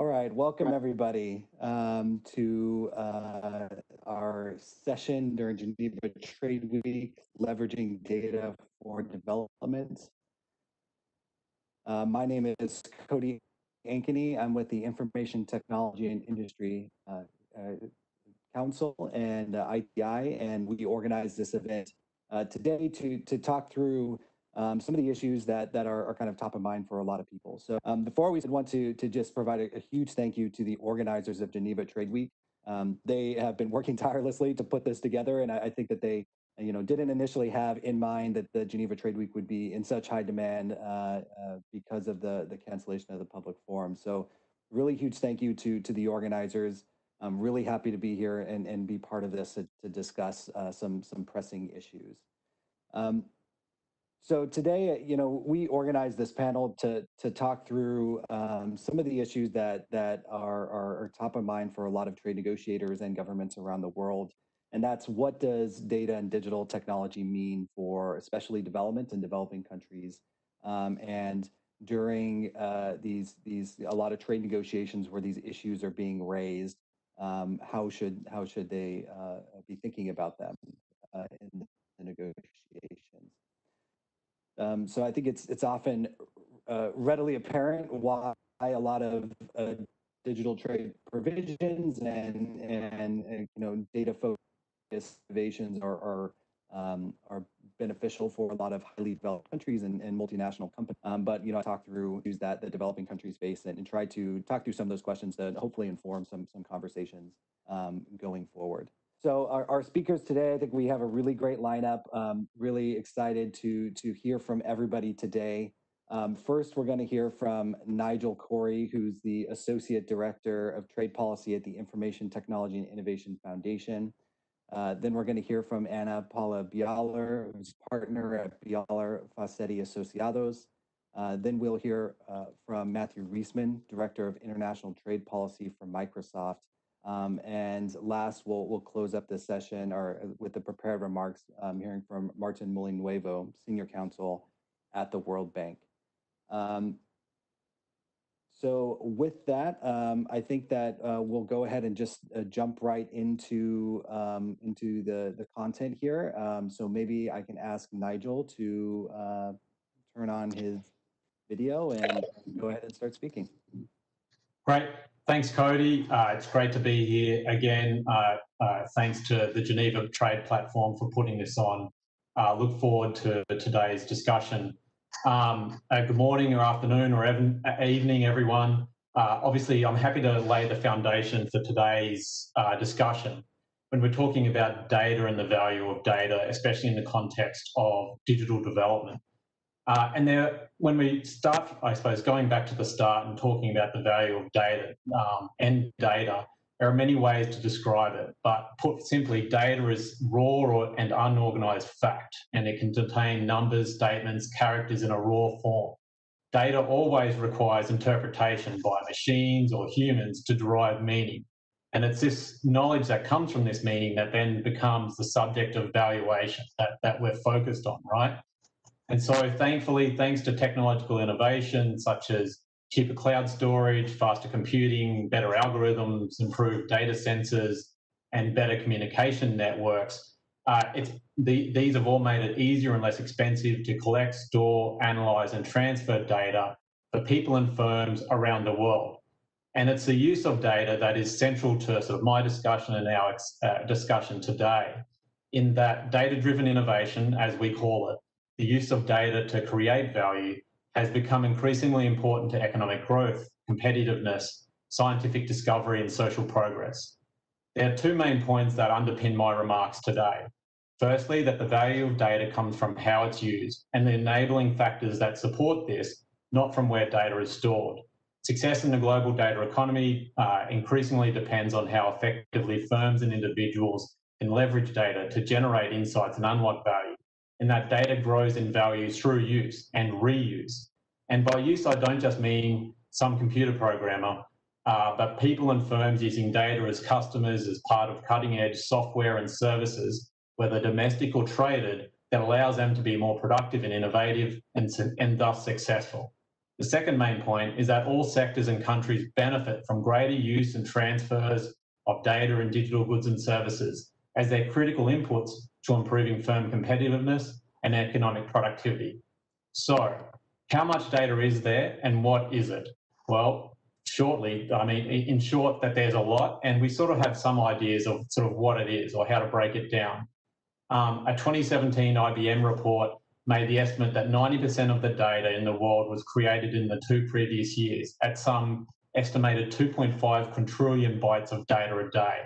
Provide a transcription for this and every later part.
All right, welcome everybody um, to uh, our session during Geneva Trade Week, leveraging data for development. Uh, my name is Cody Ankeny. I'm with the Information Technology and Industry uh, uh Council and uh, ITI, and we organized this event uh, today to, to talk through um, some of the issues that that are, are, kind of top of mind for a lot of people. So um, before we want to to just provide a, a, huge thank you to the organizers of Geneva Trade Week. Um, they have been working tirelessly to put this together, and I, I, think that they you know didn't initially have in mind that the Geneva Trade Week would be in such high demand uh, uh, because of the the cancellation of the public forum. So really huge thank you to to the organizers. I'm really happy to be here and, and be part of this to, to discuss uh, some some pressing issues. Um, so today, uh, you know, we organized this panel to to talk through um, some of the issues that that are, are, are top of mind for a lot of trade negotiators and governments around the world, and that's what does data and digital technology mean for especially development and developing countries, um, and during uh, these these a lot of trade negotiations where these issues are being raised, um, how should how should they uh, be thinking about them uh, in the negotiations? Um, so I think it's it's often uh, readily apparent why a lot of uh, digital trade provisions and, and, and you know data focused innovations are are, um, are beneficial for a lot of highly developed countries and, and multinational companies. Um, but you know I talked through issues that the developing countries face and, and try to talk through some of those questions to hopefully inform some some conversations um, going forward. So our, our, speakers today, I think we have a really great lineup. Um, really excited to to hear from everybody today. Um, first, we're going to hear from Nigel Cory, who's the Associate Director of Trade Policy at the Information Technology and Innovation Foundation. Uh, then we're going to hear from Ana Paula Bialer, who's partner at Bialer Falsetti Associados. Uh, then we'll hear uh, from Matthew Reisman, Director of International Trade Policy for Microsoft. Um, and last, we'll, we'll close up this session or uh, with the prepared remarks, um, hearing from Martin Molinuevo, Senior Counsel at the World Bank. Um, so with that, um, I think that uh, we'll go ahead and just uh, jump right into um, into the, the content here. Um, so maybe I can ask Nigel to uh, turn on his video and go ahead and start speaking. Great. Thanks, Cody. Uh, it's great to be here again. Uh, uh, thanks to the Geneva Trade Platform for putting this on. Uh, look forward to today's discussion. Um, uh, good morning or afternoon or even, evening, everyone. obviously, I'm happy to lay the foundation for today's discussion. When we're talking about data and the value of data, especially in the context of digital development, uh, and there, when we start, I suppose, going back to the start and talking about the value of data um, and data, there are many ways to describe it. But put simply, data is raw or, and unorganized fact, and it can contain numbers, statements, characters in a raw form. Data always requires interpretation by machines or humans to derive meaning. And it's this knowledge that comes from this meaning that then becomes the subject of valuation that, that we're focused on, right? And so, thankfully, thanks to technological innovation such as cheaper cloud storage, faster computing, better algorithms, improved data sensors, and better communication networks, uh, it's the, these have all made it easier and less expensive to collect, store, analyze, and transfer data for people and firms around the world. And it's the use of data that is central to sort of my discussion and our uh, discussion today. In that data driven innovation, as we call it, the use of data to create value has become increasingly important to economic growth, competitiveness, scientific discovery, and social progress. There are two main points that underpin my remarks today. Firstly, that the value of data comes from how it's used and the enabling factors that support this, not from where data is stored. Success in the global data economy uh, increasingly depends on how effectively firms and individuals can leverage data to generate insights and unlock value and that data grows in value through use and reuse. And by use, I don't just mean some computer programmer, uh, but people and firms using data as customers as part of cutting edge software and services, whether domestic or traded, that allows them to be more productive and innovative and, and thus successful. The second main point is that all sectors and countries benefit from greater use and transfers of data and digital goods and services as they're critical inputs to improving firm competitiveness and economic productivity. So, how much data is there and what is it? Well, shortly, I mean, in short, that there's a lot, and we sort of have some ideas of sort of what it is or how to break it down. Um, a 2017 IBM report made the estimate that 90% of the data in the world was created in the two previous years at some estimated 2.5 quadrillion bytes of data a day.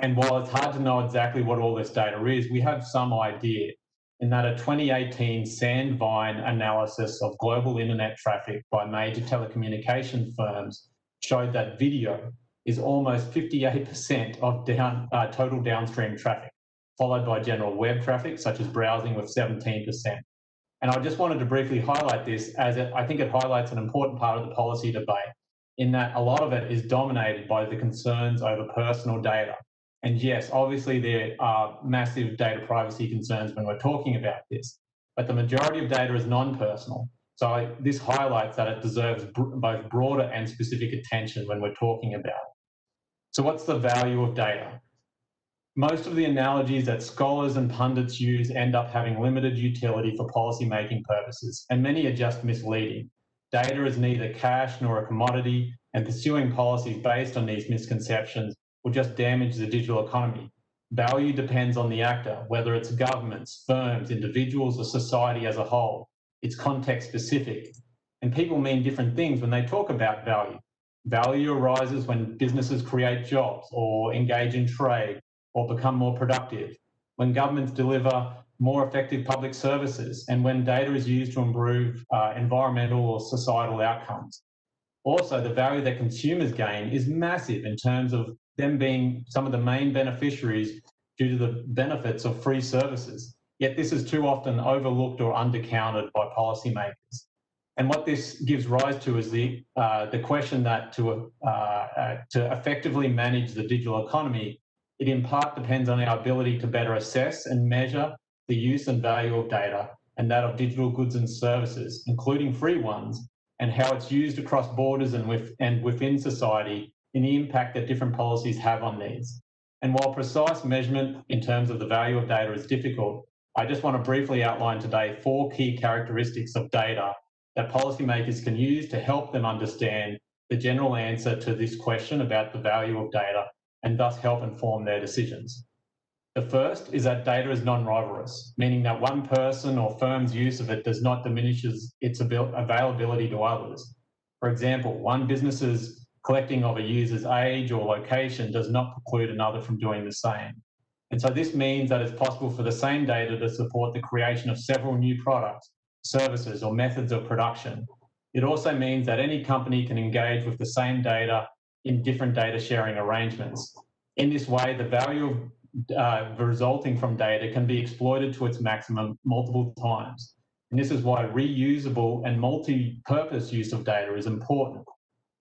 And while it's hard to know exactly what all this data is, we have some idea in that a 2018 Sandvine analysis of global internet traffic by major telecommunication firms showed that video is almost 58% of down, uh, total downstream traffic followed by general web traffic, such as browsing with 17%. And I just wanted to briefly highlight this as it, I think it highlights an important part of the policy debate in that a lot of it is dominated by the concerns over personal data. And yes, obviously there are massive data privacy concerns when we're talking about this, but the majority of data is non-personal. So this highlights that it deserves both broader and specific attention when we're talking about it. So what's the value of data? Most of the analogies that scholars and pundits use end up having limited utility for policymaking purposes, and many are just misleading. Data is neither cash nor a commodity, and pursuing policies based on these misconceptions will just damage the digital economy. Value depends on the actor, whether it's governments, firms, individuals, or society as a whole. It's context specific. And people mean different things when they talk about value. Value arises when businesses create jobs or engage in trade or become more productive, when governments deliver more effective public services, and when data is used to improve uh, environmental or societal outcomes. Also, the value that consumers gain is massive in terms of them being some of the main beneficiaries due to the benefits of free services. Yet this is too often overlooked or undercounted by policymakers. And what this gives rise to is the, uh, the question that to, uh, uh, to effectively manage the digital economy, it in part depends on our ability to better assess and measure the use and value of data and that of digital goods and services, including free ones, and how it's used across borders and, with, and within society in the impact that different policies have on these. And while precise measurement in terms of the value of data is difficult, I just want to briefly outline today four key characteristics of data that policymakers can use to help them understand the general answer to this question about the value of data and thus help inform their decisions. The first is that data is non-rivalrous, meaning that one person or firm's use of it does not diminishes its availability to others. For example, one business's collecting of a user's age or location does not preclude another from doing the same. And so this means that it's possible for the same data to support the creation of several new products, services, or methods of production. It also means that any company can engage with the same data in different data sharing arrangements. In this way, the value uh, resulting from data can be exploited to its maximum multiple times. And this is why reusable and multi-purpose use of data is important.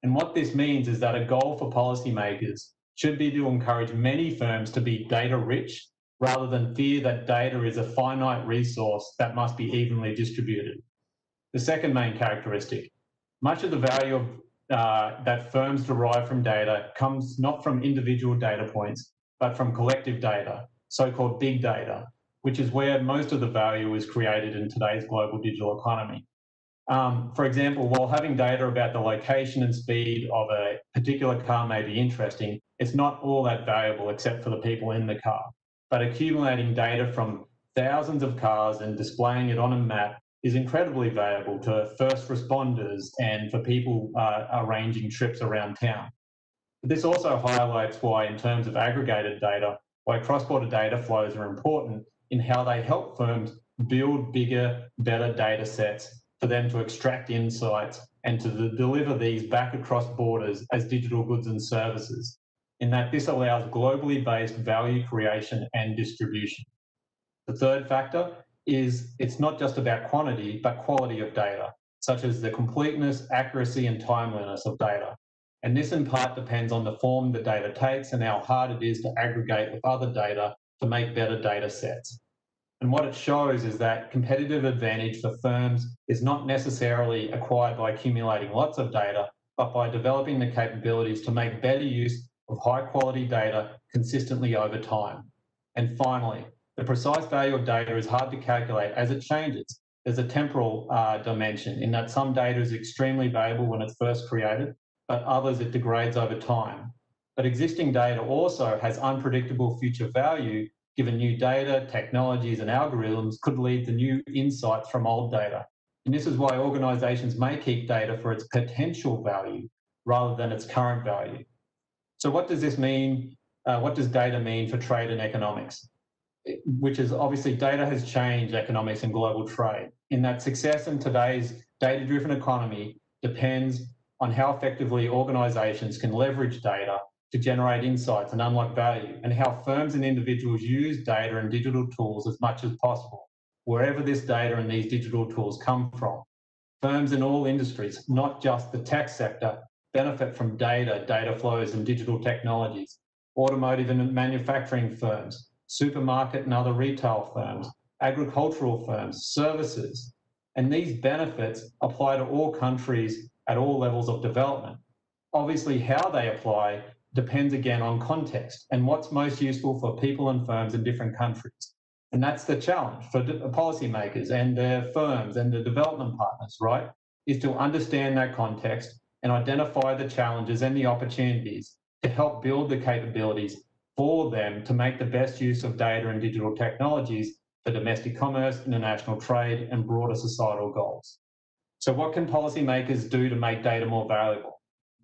And what this means is that a goal for policymakers should be to encourage many firms to be data rich rather than fear that data is a finite resource that must be evenly distributed. The second main characteristic, much of the value of uh, that firms derive from data comes not from individual data points, but from collective data, so-called big data, which is where most of the value is created in today's global digital economy. Um, for example, while having data about the location and speed of a particular car may be interesting, it's not all that valuable except for the people in the car. But accumulating data from thousands of cars and displaying it on a map is incredibly valuable to first responders and for people uh, arranging trips around town. But this also highlights why, in terms of aggregated data, why cross-border data flows are important in how they help firms build bigger, better data sets for them to extract insights and to deliver these back across borders as digital goods and services, in that this allows globally based value creation and distribution. The third factor is it's not just about quantity, but quality of data, such as the completeness, accuracy, and timeliness of data. And this in part depends on the form the data takes and how hard it is to aggregate with other data to make better data sets. And what it shows is that competitive advantage for firms is not necessarily acquired by accumulating lots of data, but by developing the capabilities to make better use of high quality data consistently over time. And finally, the precise value of data is hard to calculate as it changes. There's a temporal uh, dimension in that some data is extremely valuable when it's first created, but others it degrades over time. But existing data also has unpredictable future value given new data, technologies, and algorithms could lead to new insights from old data. And this is why organizations may keep data for its potential value rather than its current value. So, what does this mean? Uh, what does data mean for trade and economics? Which is obviously data has changed economics and global trade, in that success in today's data driven economy depends on how effectively organizations can leverage data to generate insights and unlock value, and how firms and individuals use data and digital tools as much as possible, wherever this data and these digital tools come from. Firms in all industries, not just the tech sector, benefit from data, data flows, and digital technologies. Automotive and manufacturing firms, supermarket and other retail firms, agricultural firms, services. And these benefits apply to all countries at all levels of development. Obviously, how they apply depends again on context and what's most useful for people and firms in different countries. And that's the challenge for policymakers and their firms and the development partners, right? Is to understand that context and identify the challenges and the opportunities to help build the capabilities for them to make the best use of data and digital technologies for domestic commerce, international trade, and broader societal goals. So, what can policymakers do to make data more valuable?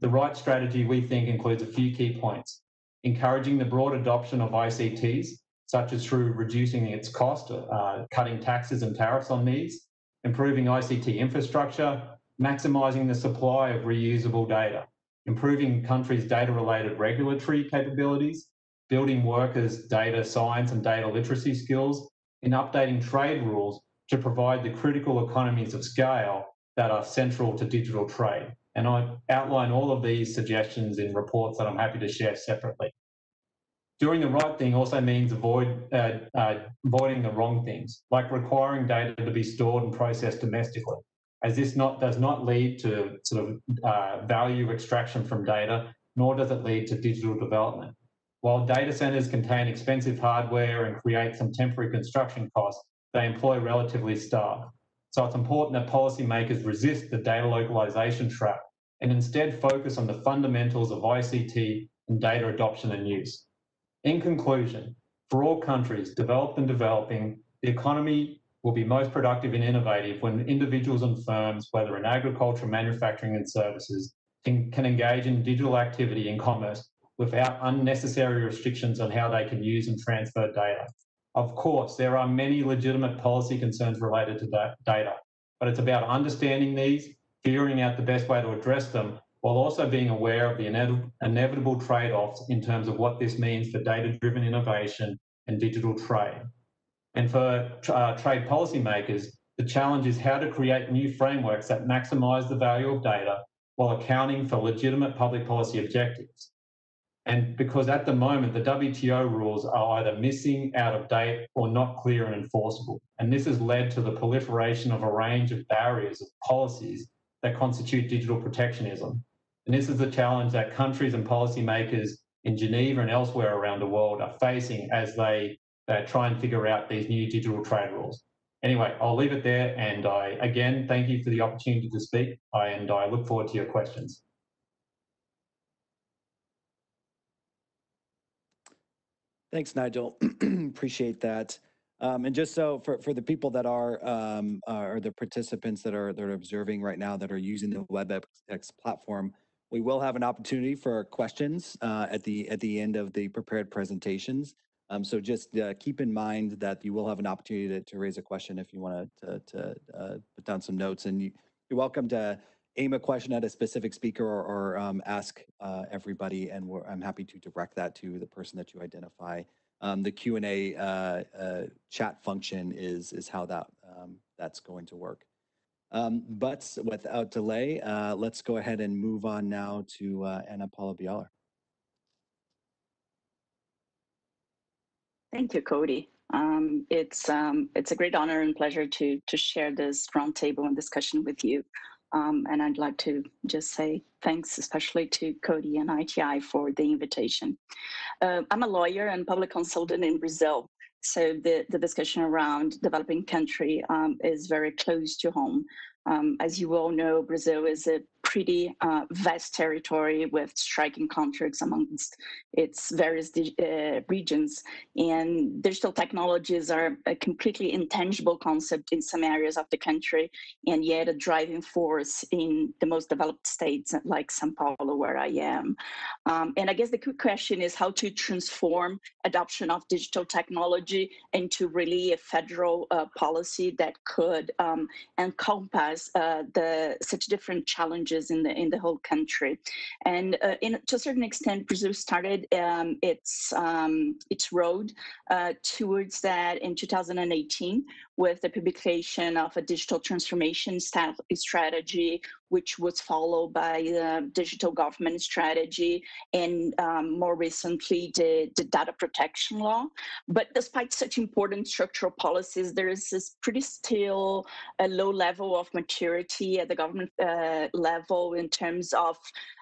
The right strategy, we think, includes a few key points. Encouraging the broad adoption of ICTs, such as through reducing its cost, uh, cutting taxes and tariffs on these, improving ICT infrastructure, maximising the supply of reusable data, improving countries' data-related regulatory capabilities, building workers' data science and data literacy skills, and updating trade rules to provide the critical economies of scale that are central to digital trade. And I outline all of these suggestions in reports that I'm happy to share separately. Doing the right thing also means avoid, uh, uh, avoiding the wrong things, like requiring data to be stored and processed domestically, as this not, does not lead to sort of uh, value extraction from data, nor does it lead to digital development. While data centers contain expensive hardware and create some temporary construction costs, they employ relatively staff. So it's important that policymakers resist the data localization trap and instead focus on the fundamentals of ICT and data adoption and use. In conclusion, for all countries, developed and developing, the economy will be most productive and innovative when individuals and firms, whether in agriculture, manufacturing, and services, can, engage in digital activity and commerce without unnecessary restrictions on how they can use and transfer data. Of course, there are many legitimate policy concerns related to that data, but it's about understanding these, figuring out the best way to address them, while also being aware of the inevitable trade offs in terms of what this means for data driven innovation and digital trade. And for uh, trade policymakers, the challenge is how to create new frameworks that maximize the value of data while accounting for legitimate public policy objectives. And because at the moment, the WTO rules are either missing, out of date, or not clear and enforceable. And this has led to the proliferation of a range of barriers of policies that constitute digital protectionism. And this is the challenge that countries and policymakers in Geneva and elsewhere around the world are facing as they, try and figure out these new digital trade rules. Anyway, I'll leave it there. And I, again, thank you for the opportunity to speak. And I look forward to your questions. Thanks, Nigel. Appreciate that. Um, and just so for, for the people that are, um, uh, or the participants that are, that are observing right now that are using the WebEx platform, we will have an opportunity for questions uh, at the at the end of the prepared presentations. Um, so just uh, keep in mind that you will have an opportunity to, to raise a question if you want to, to uh, put down some notes. And you, you're welcome to aim a question at a specific speaker or, or um, ask uh, everybody, and I'm happy to direct that to the person that you identify. Um, the Q and A uh, uh, chat function is is how that um, that's going to work. Um, but without delay, uh, let's go ahead and move on now to uh, Ana Paula Bialer. Thank you, Cody. Um, it's um, it's a great honor and pleasure to to share this roundtable and discussion with you. Um, and I'd like to just say thanks, especially to Cody and ITI for the invitation. Uh, I'm a lawyer and public consultant in Brazil, so the, the discussion around developing country um, is very close to home. Um, as you all know, Brazil is a pretty uh, vast territory with striking contracts amongst its various uh, regions. And digital technologies are a completely intangible concept in some areas of the country, and yet a driving force in the most developed states like Sao Paulo, where I am. Um, and I guess the quick question is how to transform adoption of digital technology into really a federal uh, policy that could um, encompass uh, the such different challenges in the in the whole country. And uh, in, to a certain extent, Brazil started um, its um, its road uh, towards that in 2018 with the publication of a digital transformation strategy, which was followed by the digital government strategy and um, more recently the, the, data protection law. But despite such important structural policies, there is this pretty still a low level of maturity at the government uh, level in terms of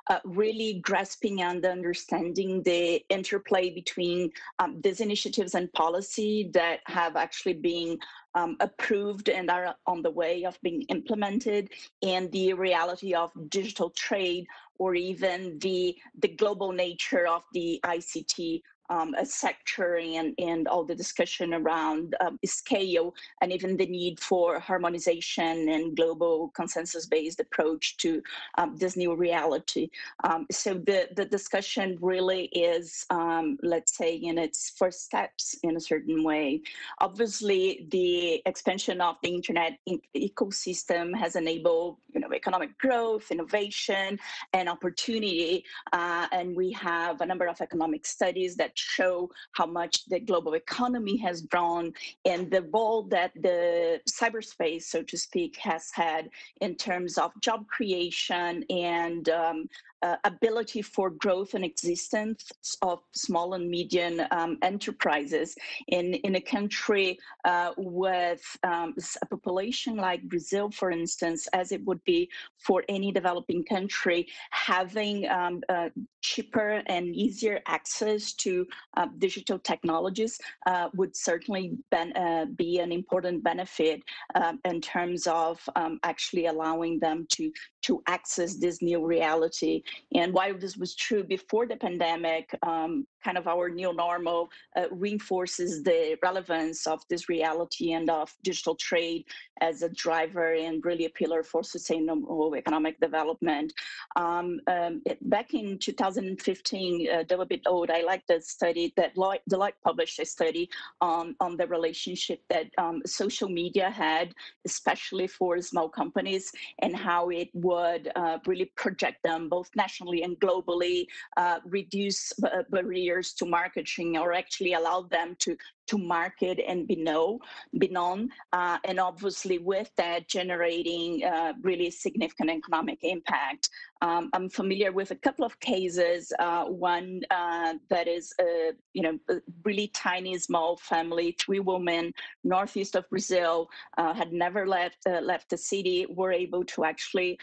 uh, really grasping and understanding the interplay between um, these initiatives and policy that have actually been um, approved and are on the way of being implemented and the reality of digital trade or even the the global nature of the ICT um, a sector and, and all the discussion around um, scale and even the need for harmonization and global consensus-based approach to um, this new reality. Um, so the, the discussion really is, um, let's say, in its first steps in a certain way. Obviously, the expansion of the internet ecosystem has enabled you know, economic growth, innovation, and opportunity. Uh, and we have a number of economic studies that show how much the global economy has grown and the role that the cyberspace, so to speak, has had in terms of job creation and um, uh, ability for growth and existence of small and medium um, enterprises in, in a country uh, with um, a population like Brazil, for instance, as it would be for any developing country, having um, uh, cheaper and easier access to uh, digital technologies uh, would certainly ben uh, be an important benefit um, in terms of um, actually allowing them to, to access this new reality and while this was true before the pandemic, um, kind of our new normal uh, reinforces the relevance of this reality and of digital trade as a driver and really a pillar for sustainable economic development. Um, um, it, back in 2015, uh, they were a bit old. I like the study that Deloitte published a study on, on the relationship that um, social media had, especially for small companies, and how it would uh, really project them both nationally and globally, uh, reduce uh, barriers to marketing, or actually allow them to to market and be know be known uh, and obviously with that generating uh, really significant economic impact. Um, i'm familiar with a couple of cases uh, one uh, that is a you know a really tiny small family three women northeast of brazil uh, had never left left the city were able to actually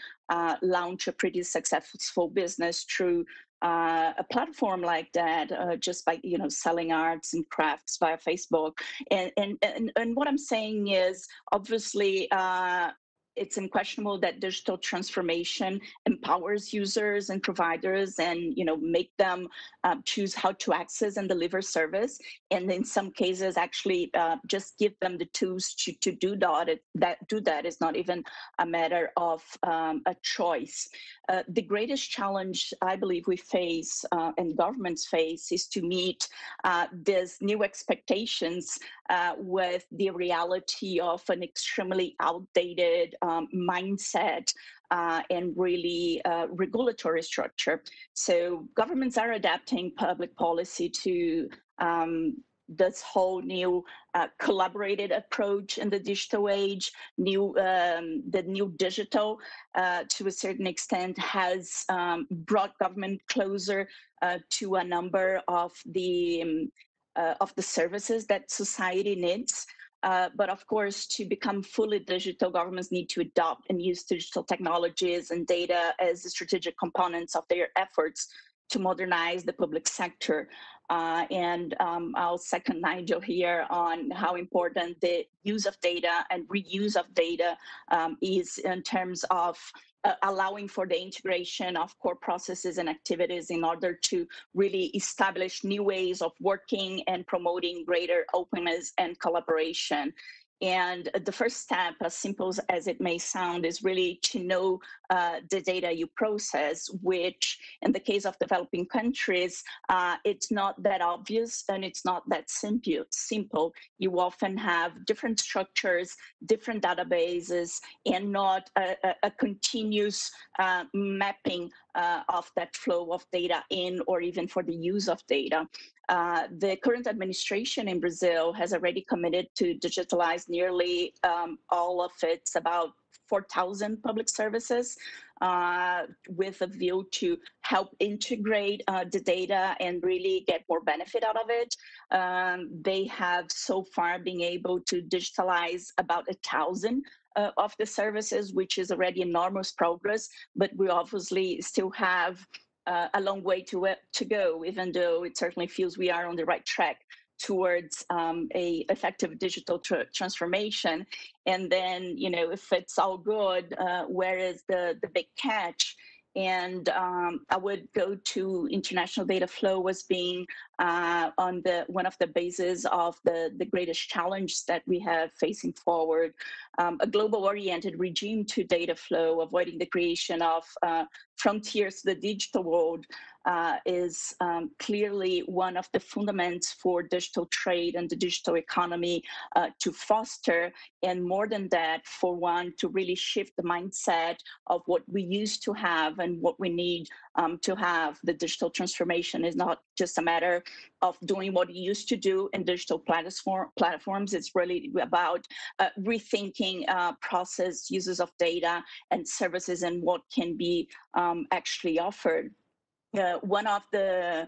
launch a pretty successful business through uh, a platform like that uh, just by you know selling arts and crafts via Facebook. And and and, and what I'm saying is obviously uh, it's unquestionable that digital transformation empowers users and providers and you know make them um, choose how to access and deliver service and in some cases actually uh, just give them the tools to, to do that. That do that is not even a matter of um, a choice. Uh, the greatest challenge i believe we face uh, and governments face is to meet uh, these new expectations uh, with the reality of an extremely outdated um, mindset uh, and really uh, regulatory structure. So governments are adapting public policy to um, this whole new uh, collaborated approach in the digital age, new um, the new digital uh, to a certain extent has um, brought government closer uh, to a number of the um, uh, of the services that society needs. Uh, but of course, to become fully digital, governments need to adopt and use digital technologies and data as strategic components of their efforts to modernize the public sector. Uh, and um, I'll second Nigel here on how important the use of data and reuse of data um, is in terms of uh, allowing for the integration of core processes and activities in order to really establish new ways of working and promoting greater openness and collaboration and the first step, as simple as it may sound, is really to know uh, the data you process, which in the case of developing countries, uh, it's not that obvious and it's not that simple. simple. You often have different structures, different databases, and not a, a, a continuous uh, mapping uh, of that flow of data in or even for the use of data. Uh, the current administration in Brazil has already committed to digitalize nearly um, all of its about 4,000 public services uh, with a view to help integrate uh, the data and really get more benefit out of it. Um, they have so far been able to digitalize about a thousand uh, of the services, which is already enormous progress, but we obviously still have uh, a long way to, to go, even though it certainly feels we are on the right track towards um, a effective digital tra transformation. And then, you know, if it's all good, uh, where is the, the big catch? And um, I would go to international data flow as being uh, on the one of the bases of the, the greatest challenge that we have facing forward. Um, a global-oriented regime to data flow, avoiding the creation of uh, frontiers the digital world, uh, is um, clearly one of the fundamentals for digital trade and the digital economy uh, to foster. And more than that, for one, to really shift the mindset of what we used to have and what we need um, to have. The digital transformation is not just a matter of doing what you used to do in digital platform, platforms. It's really about uh, rethinking uh, process, uses of data and services and what can be um, actually offered uh, one of the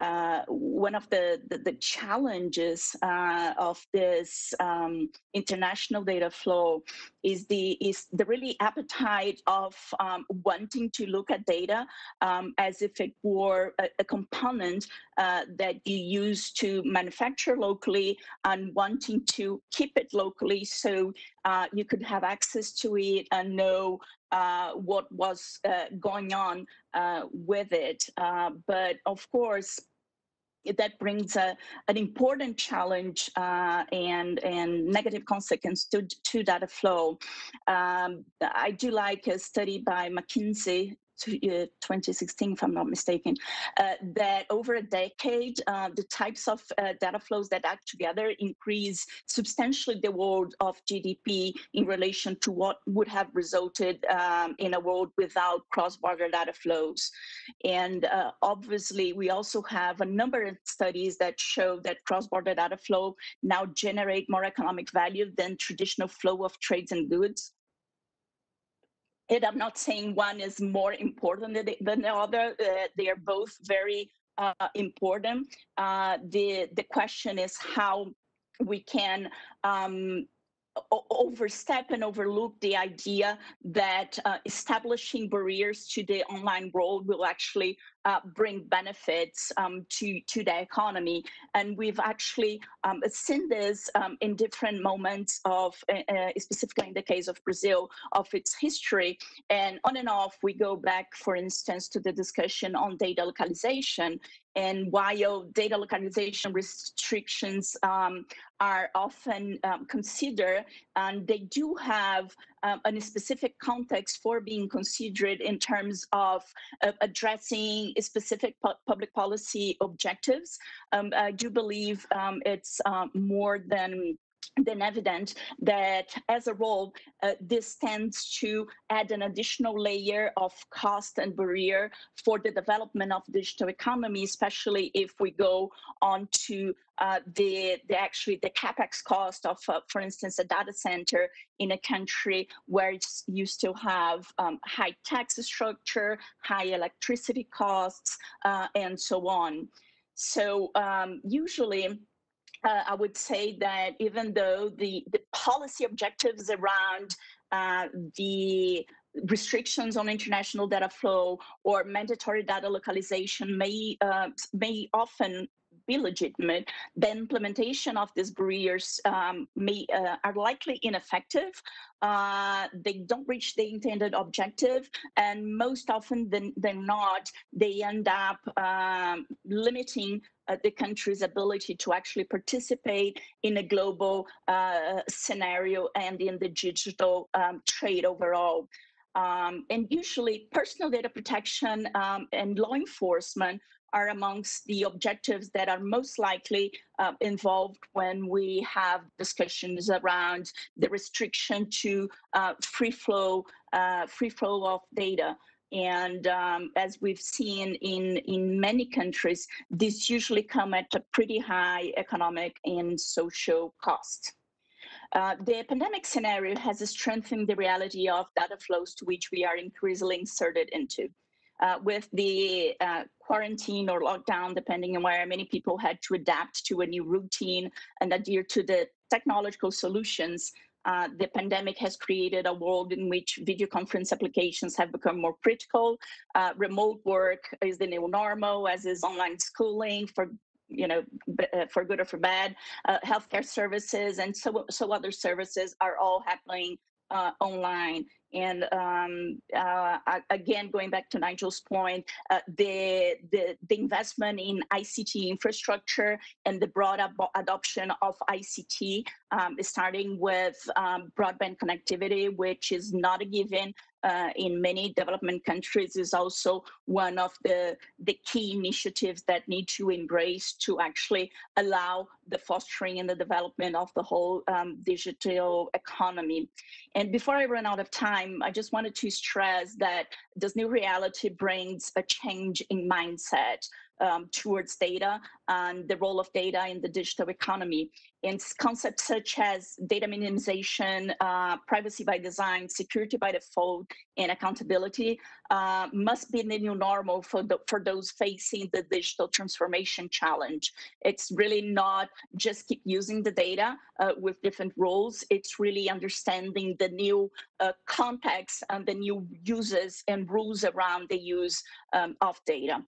uh, one of the, the, the challenges uh, of this um, international data flow is the is the really appetite of um, wanting to look at data um, as if it were a, a component uh, that you use to manufacture locally and wanting to keep it locally. So uh, you could have access to it and know uh, what was uh, going on uh, with it. Uh, but of course, that brings a, an important challenge uh, and and negative consequence to, to data flow. Um, I do like a study by McKinsey 2016, if I'm not mistaken, uh, that over a decade, uh, the types of uh, data flows that act together increase substantially the world of GDP in relation to what would have resulted um, in a world without cross-border data flows. And uh, obviously, we also have a number of studies that show that cross-border data flow now generate more economic value than traditional flow of trades and goods and I'm not saying one is more important than the, other. Uh, they are both very uh, important. Uh, the the question is how we can um, overstep and overlook the idea that uh, establishing barriers to the online world will actually uh, bring benefits um, to, to the economy. And we've actually um, seen this um, in different moments of, uh, uh, specifically in the case of Brazil, of its history. And on and off, we go back, for instance, to the discussion on data localization. And while data localization restrictions um, are often um, considered, and they do have um, a specific context for being considered in terms of uh, addressing specific pu public policy objectives. Um, I do believe um, it's uh, more than then evident that as a role, uh, this tends to add an additional layer of cost and barrier for the development of digital economy, especially if we go on to uh, the, the actually the capex cost of, uh, for instance, a data center in a country where you still have um, high tax structure, high electricity costs, uh, and so on. So um, usually, uh, I would say that even though the, the policy objectives around uh, the restrictions on international data flow or mandatory data localization may uh, may often be legitimate, the implementation of these barriers um, may uh, are likely ineffective. Uh, they don't reach the intended objective, and most often than, than not, they end up um, limiting uh, the country's ability to actually participate in a global uh, scenario and in the digital um, trade overall. Um, and usually personal data protection um, and law enforcement are amongst the objectives that are most likely uh, involved when we have discussions around the restriction to uh, free flow, uh, free flow of data. And um, as we've seen in, in many countries, these usually come at a pretty high economic and social cost. Uh, the pandemic scenario has strengthened the reality of data flows to which we are increasingly inserted into. Uh, with the uh, quarantine or lockdown, depending on where many people had to adapt to a new routine and adhere to the technological solutions, uh, the pandemic has created a world in which video conference applications have become more critical. Uh, remote work is the new normal, as is online schooling for you know, uh, for good or for bad. Uh, healthcare services and so so other services are all happening uh, online. And um, uh, again, going back to Nigel's point, uh, the, the, the investment in ICT infrastructure and the broad adoption of ICT, um, starting with um, broadband connectivity, which is not a given uh, in many development countries is also one of the, the key initiatives that need to embrace to actually allow the fostering and the development of the whole um, digital economy. And before I run out of time, I just wanted to stress that this new reality brings a change in mindset um, towards data and the role of data in the digital economy. And concepts such as data minimization, uh, privacy by design, security by default, and accountability uh, must be the new normal for, the, for those facing the digital transformation challenge. It's really not just keep using the data uh, with different roles. It's really understanding the new uh, context and the new uses and rules around the use um, of data.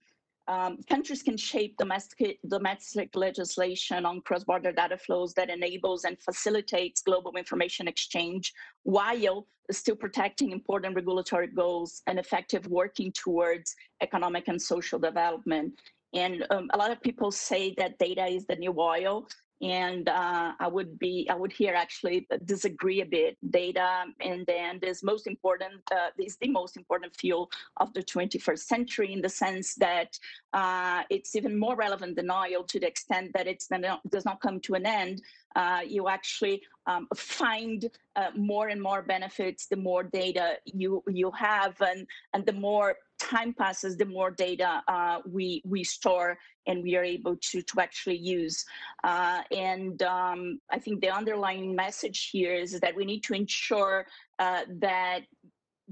Um, countries can shape domestic, domestic legislation on cross-border data flows that enables and facilitates global information exchange while still protecting important regulatory goals and effective working towards economic and social development. And um, a lot of people say that data is the new oil and uh, I would be I would here actually disagree a bit. Data and then is most important uh, is the most important fuel of the 21st century in the sense that uh, it's even more relevant than oil to the extent that it does not come to an end. Uh, you actually um, find uh, more and more benefits the more data you you have and and the more time passes, the more data uh, we we store and we are able to to actually use. Uh, and um, I think the underlying message here is that we need to ensure uh, that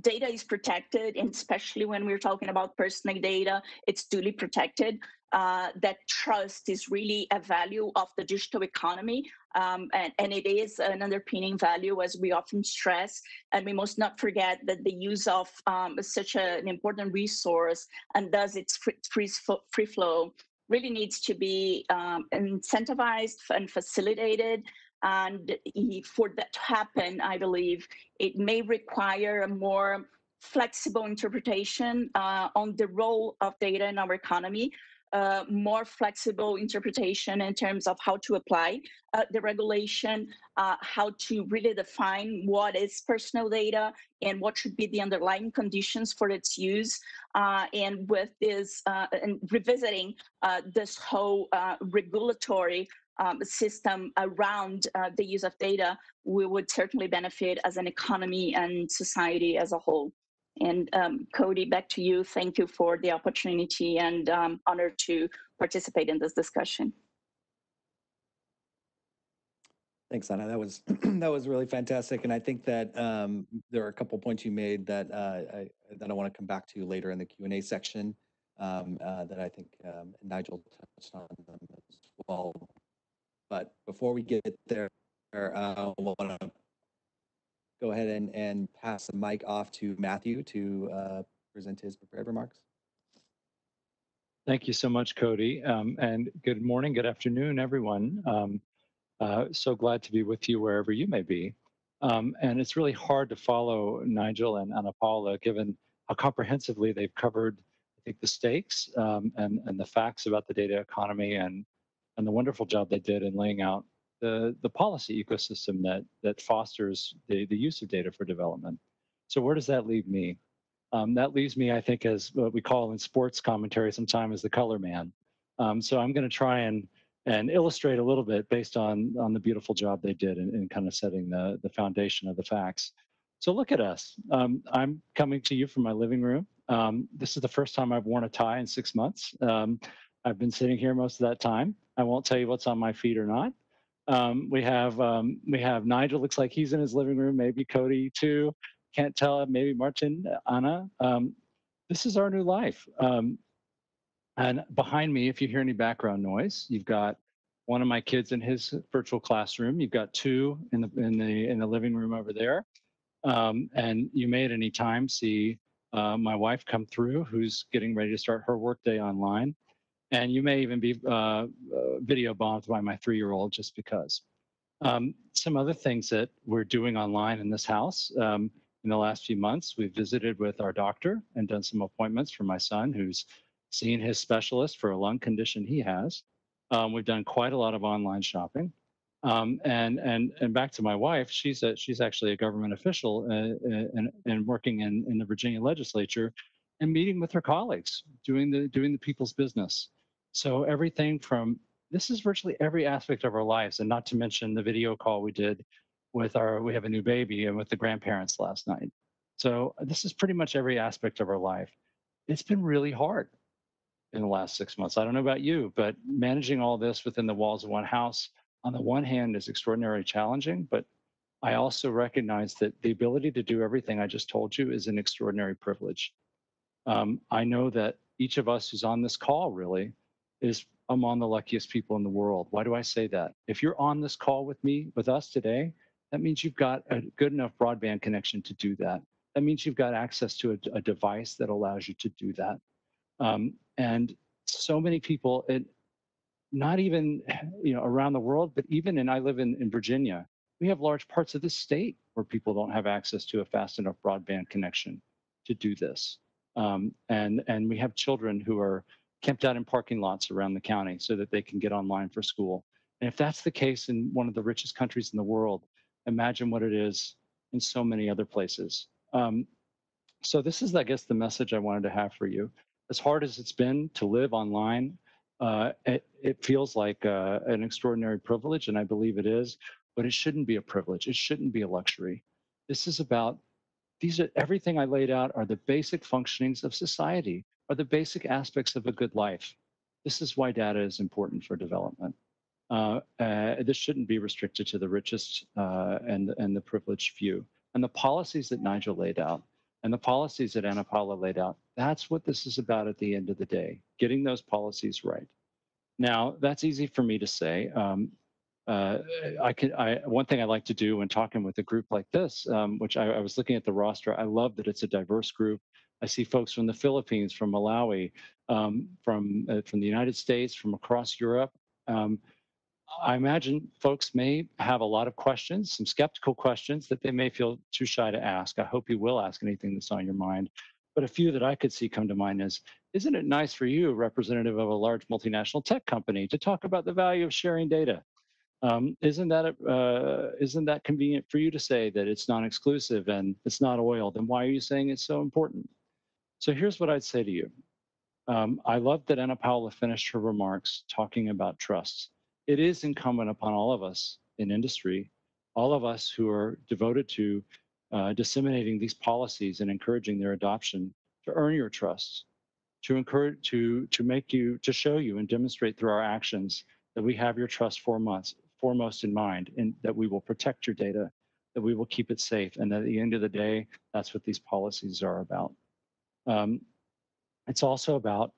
data is protected, and especially when we're talking about personal data, it's duly protected. Uh, that trust is really a value of the digital economy, um, and, and, it is an underpinning value, as we often stress. And we must not forget that the use of um, such a, an important resource and thus its free, free, free flow really needs to be um, incentivized and facilitated and for that to happen, I believe it may require a more flexible interpretation uh, on the role of data in our economy, uh, more flexible interpretation in terms of how to apply uh, the regulation, uh, how to really define what is personal data and what should be the underlying conditions for its use. Uh, and with this, uh, and revisiting this whole regulatory um, system around uh, the use of data, we would certainly benefit as an economy and society as a whole. And um, Cody, back to you. Thank you for the opportunity and um, honor to participate in this discussion. Thanks, Ana. That was that was really fantastic, and I think that um, there are a couple points you made that uh, I, that I want to come back to later in the Q and A section. um, uh, that I think um, Nigel touched on them as well. But before we get there, uh, I want to go ahead and, and pass the mic off to Matthew to uh, present his prepared remarks. Thank you so much, Cody. Um, and good morning, good afternoon, everyone. Um, uh, so glad to be with you wherever you may be. Um, and it's really hard to follow Nigel and Ana Paula, given how comprehensively they've covered, I think, the stakes um, and, and the facts about the data economy and, and the wonderful job they did in laying out the, the policy ecosystem that, that fosters the, the use of data for development. So where does that leave me? Um, that leaves me, I think, as what we call in sports commentary sometimes as the color man. Um, so I'm going to try and and illustrate a little bit based on on the beautiful job they did in, in kind of setting the the foundation of the facts. So look at us. Um, I'm coming to you from my living room. Um, this is the first time I've worn a tie in six months. Um, I've been sitting here most of that time. I won't tell you what's on my feet or not. Um, we have um, we have Nigel. Looks like he's in his living room. Maybe Cody too. Can't tell. Maybe Martin, Ana. Um, this is our new life. Um, and behind me, if you hear any background noise, you've got one of my kids in his virtual classroom. You've got two in the in the in the living room over there. Um, and you may at any time see uh, my wife come through, who's getting ready to start her workday online. And you may even be uh, uh, video bombed by my three-year-old just because. Um, some other things that we're doing online in this house. Um, in the last few months, we've visited with our doctor and done some appointments for my son, who's seen his specialist for a lung condition he has. Um, we've done quite a lot of online shopping. Um, and and and back to my wife, she's a, she's actually a government official uh, uh, and, and working in, in the Virginia legislature and meeting with her colleagues, doing the doing the people's business. So everything from this is virtually every aspect of our lives, and not to mention the video call we did with our we have a new baby and with the grandparents last night. So this is pretty much every aspect of our life. It's been really hard in the last six months. I don't know about you, but managing all this within the walls of one house, on the one hand, is extraordinarily challenging, but I also recognize that the ability to do everything I just told you is an extraordinary privilege. Um, I know that each of us who's on this call really is among the luckiest people in the world. Why do I say that? If you're on this call with me, with us today, that means you've got a good enough broadband connection to do that. That means you've got access to a, a device that allows you to do that. Um, and so many people, it, not even you know around the world, but even in I live in, in Virginia, we have large parts of the state where people don't have access to a fast enough broadband connection to do this. Um, and and we have children who are camped out in parking lots around the county so that they can get online for school. And if that's the case in one of the richest countries in the world, imagine what it is in so many other places. Um, so this is, I guess, the message I wanted to have for you as hard as it's been to live online, uh, it, it, feels like uh, an extraordinary privilege, and I believe it is, but it shouldn't be a privilege. It shouldn't be a luxury. This is about these are everything I laid out are the basic functionings of society, are the basic aspects of a good life. This is why data is important for development. Uh, uh this shouldn't be restricted to the richest uh, and, and the privileged few. And the policies that Nigel laid out and the policies that Ana Paula laid out. That's what this is about at the end of the day, getting those policies right. Now, that's easy for me to say. Um, uh, I can. I one thing I like to do when talking with a group like this, um, which I, I, was looking at the roster. I love that it's a diverse group. I see folks from the Philippines, from Malawi, um, from uh, from the United States, from across Europe. Um, I imagine folks may have a lot of questions, some skeptical questions that they may feel too shy to ask. I hope you will ask anything that's on your mind. But a few that I could see come to mind is, isn't it nice for you, representative of a large multinational tech company, to talk about the value of sharing data? Um, isn't that uh, isn't that convenient for you to say that it's non-exclusive and it's not oil? Then why are you saying it's so important? So here's what I'd say to you. Um, I love that Ana Paula finished her remarks talking about trust it is incumbent upon all of us in industry, all of us who are devoted to uh, disseminating these policies and encouraging their adoption to earn your trust, to encourage, to, to make you, to show you and demonstrate through our actions that we have your trust foremost, foremost in mind and that we will protect your data, that we will keep it safe. And at the end of the day, that's what these policies are about. Um, it's also about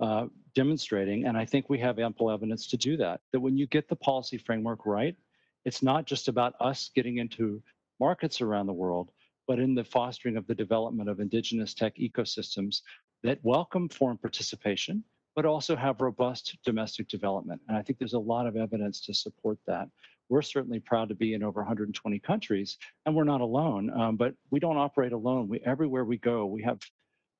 uh, demonstrating, and I think we have ample evidence to do that, that when you get the policy framework right, it's not just about us getting into markets around the world, but in the fostering of the development of indigenous tech ecosystems that welcome foreign participation, but also have robust domestic development. And I think there's a lot of evidence to support that. We're certainly proud to be in over 120 countries, and we're not alone, um, but we don't operate alone. We, everywhere we go, we have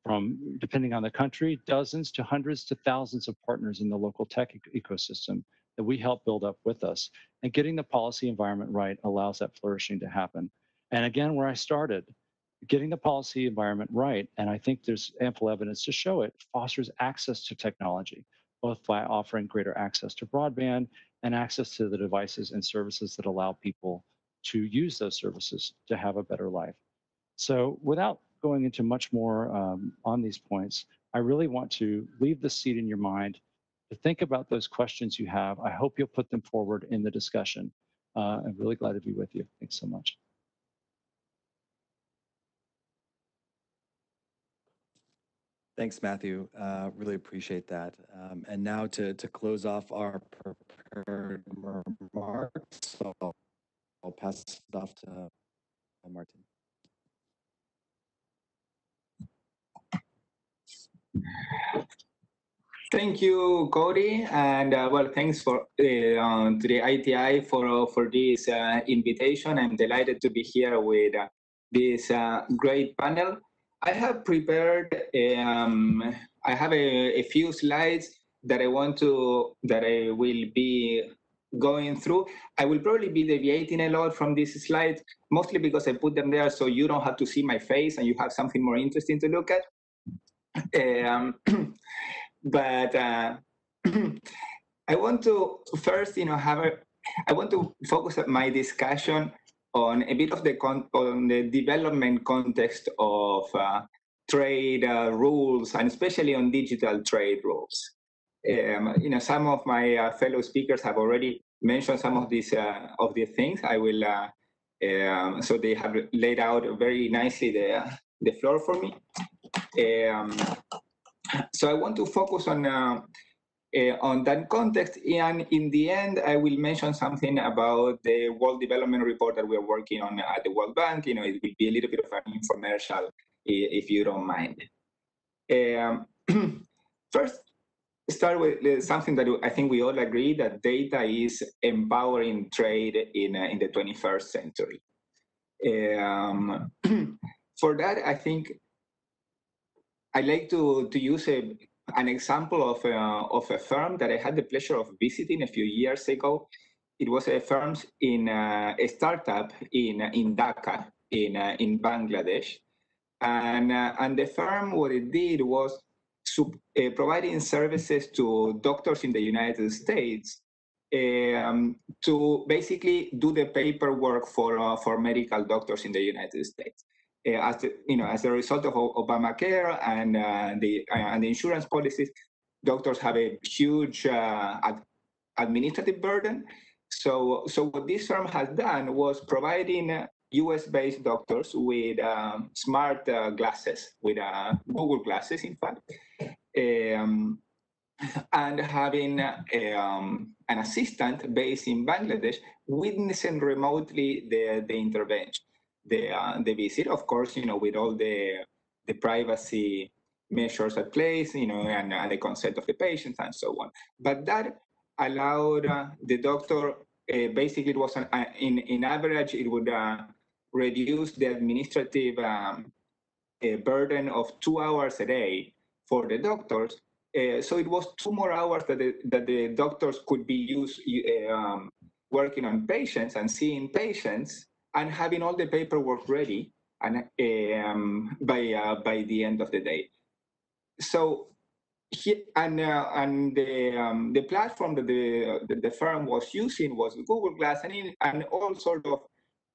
from, depending on the country, dozens to hundreds to thousands of partners in the local tech ecosystem that we help build up with us. And getting the policy environment right allows that flourishing to happen. And again, where I started, getting the policy environment right, and I think there's ample evidence to show it, fosters access to technology, both by offering greater access to broadband and access to the devices and services that allow people to use those services to have a better life. So without going into much more um, on these points, I really want to leave the seat in your mind to think about those questions you have. I hope you'll put them forward in the discussion. Uh, I'm really glad to be with you. Thanks so much. Thanks, Matthew. Uh, really appreciate that. Um, and now to, to close off our prepared remarks, so I'll, I'll pass it off to uh, Martin. Thank you, Cody, and uh, well, thanks for uh, um, to the ITI for uh, for this uh, invitation. I'm delighted to be here with uh, this uh, great panel. I have prepared. Um, I have a, a, few slides that I want to that I will be going through. I will probably be deviating a lot from these slides, mostly because I put them there so you don't have to see my face and you have something more interesting to look at. Um, but uh, I want to first, you know, have a. I want to focus my discussion on a bit of the con- on the development context of uh, trade uh, rules and especially on digital trade rules. Um, you know, some of my uh, fellow speakers have already mentioned some of these uh, of these things. I will. Uh, um, so they have laid out very nicely the the floor for me. Um, so I want to focus on uh, uh, on that context, and in the end, I will mention something about the World Development Report that we are working on at the World Bank. You know, it will be a little bit of an infomercial, if you don't mind. Um, first, start with something that I think we all agree that data is empowering trade in uh, in the 21st century. Um, for that, I think I like to, to use a, an example of a, of a firm that I had the pleasure of visiting a few years ago. It was a firm in uh, a startup in, in Dhaka, in, uh, in Bangladesh. And, uh, and the firm, what it did was sub, uh, providing services to doctors in the United States um, to basically do the paperwork for, uh, for medical doctors in the United States. Uh, as you know, as a result of Obamacare and uh, the uh, and the insurance policies, doctors have a huge ad administrative burden. So, so what this firm has done was providing US-based doctors with um, smart uh, glasses, with uh, Google glasses, in fact, um, and having um, an assistant based in Bangladesh witnessing remotely the, the intervention the uh, the visit. Of course, you know, with all the the privacy measures at place, you know, and uh, the consent of the patients and so on. But that allowed uh, the doctor. Uh, basically, it was an, uh, in in average it would uh, reduce the administrative um, burden of two hours a day for the doctors. so it was two more hours that the, that the doctors could be used um, working on patients and seeing patients and having all the paperwork ready and um, by uh, by the end of the day. So he, and uh, and the um, the platform that the, the, the firm was using was Google Glass and in, and all sort of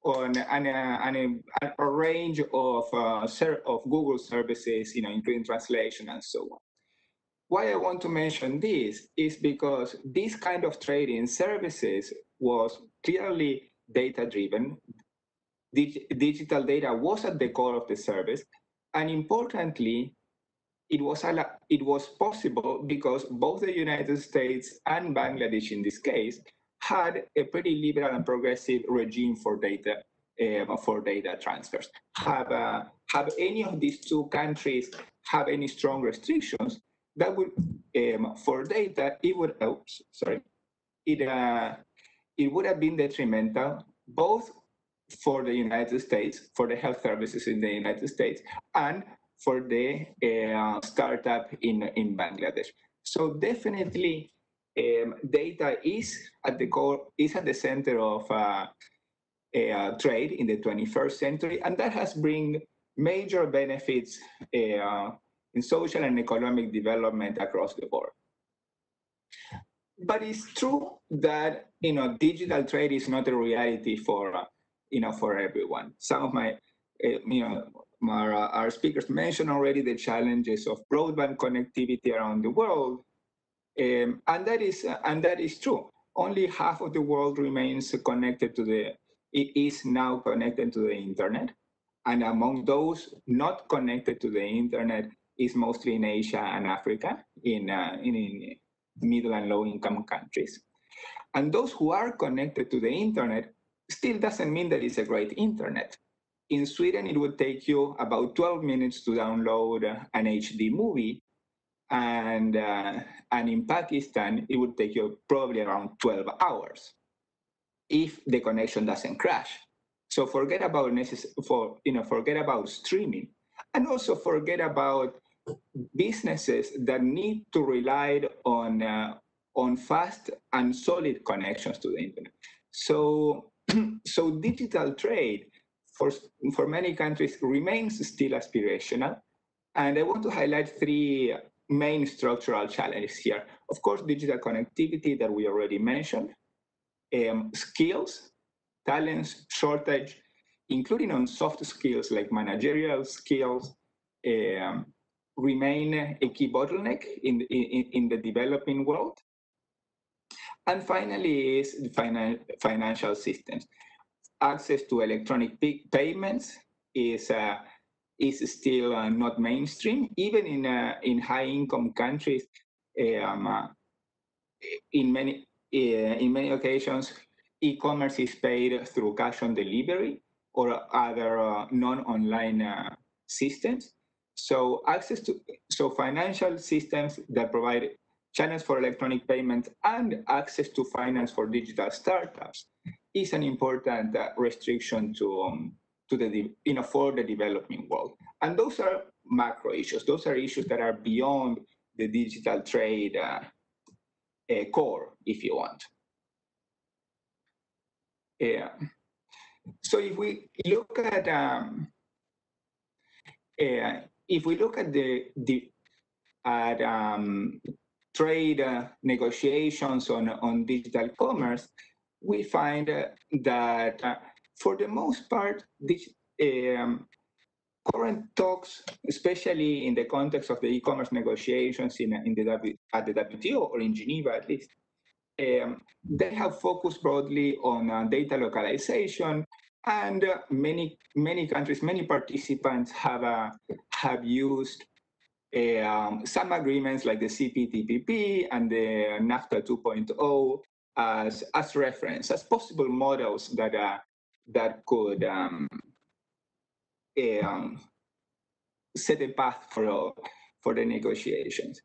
on and, uh, and a, a, range of uh, of Google services, you know, including translation and so on. Why I want to mention this is because this kind of trading services was clearly data driven dig digital data was at the core of the service. And importantly, it was it was possible because both the United States and Bangladesh, in this case, had a pretty liberal and progressive regime for data um, for data transfers. Have uh, have any of these two countries have any strong restrictions that would um, for data it would oops, sorry it uh, it would have been detrimental both for the United States for the health services in the United States and for the uh, startup in in Bangladesh. So definitely um, data is at the core is at the center of uh, uh, trade in the 21st century, and that has bring major benefits uh, in social and economic development across the board. But it's true that you know digital trade is not a reality for uh, you know for everyone. Some of my uh, you know our, our speakers mentioned already the challenges of broadband connectivity around the world, um, and that is and that is true. Only half of the world remains connected to the is now connected to the internet, and among those not connected to the internet is mostly in Asia and Africa, in uh, in, in middle and low income countries. And those who are connected to the internet still doesn't mean that it's a great internet. In Sweden, it would take you about 12 minutes to download an HD movie, and uh, and in Pakistan it would take you probably around 12 hours if the connection doesn't crash. So forget about necess- for you know forget about streaming, and also forget about businesses that need to rely on uh, on fast and solid connections to the internet. So so digital trade for for many countries remains still aspirational, and I want to highlight three main structural challenges here. Of course, digital connectivity that we already mentioned, um, skills, talents shortage, including on soft skills like managerial skills, um, remain a key bottleneck in, in, in the developing world. And finally is finan financial systems. Access to electronic payments is uh, is still uh, not mainstream, even in uh, in high income countries. Um, uh, in many uh, in many occasions, e-commerce is paid through cash on delivery or other uh, non-online uh, systems. So access to so financial systems that provide channels for electronic payment and access to finance for digital startups is an important restriction to um, to the you know for the developing world. And those are macro issues. Those are issues that are beyond the digital trade uh, uh, core if you want. Yeah. So if we look at um, uh, if we look at the, the at um, trade uh, negotiations on on digital commerce we find uh, that uh, for the most part, this um, current talks, especially in the context of the e-commerce negotiations in, in the w, at the WTO or in Geneva at least, um, they have focused broadly on uh, data localization, and uh, many many countries, many participants have uh, have used um, some agreements like the CPTPP and the NAFTA 2.0 as as reference, as possible models that uh, that could um, um, set a path for for the negotiations.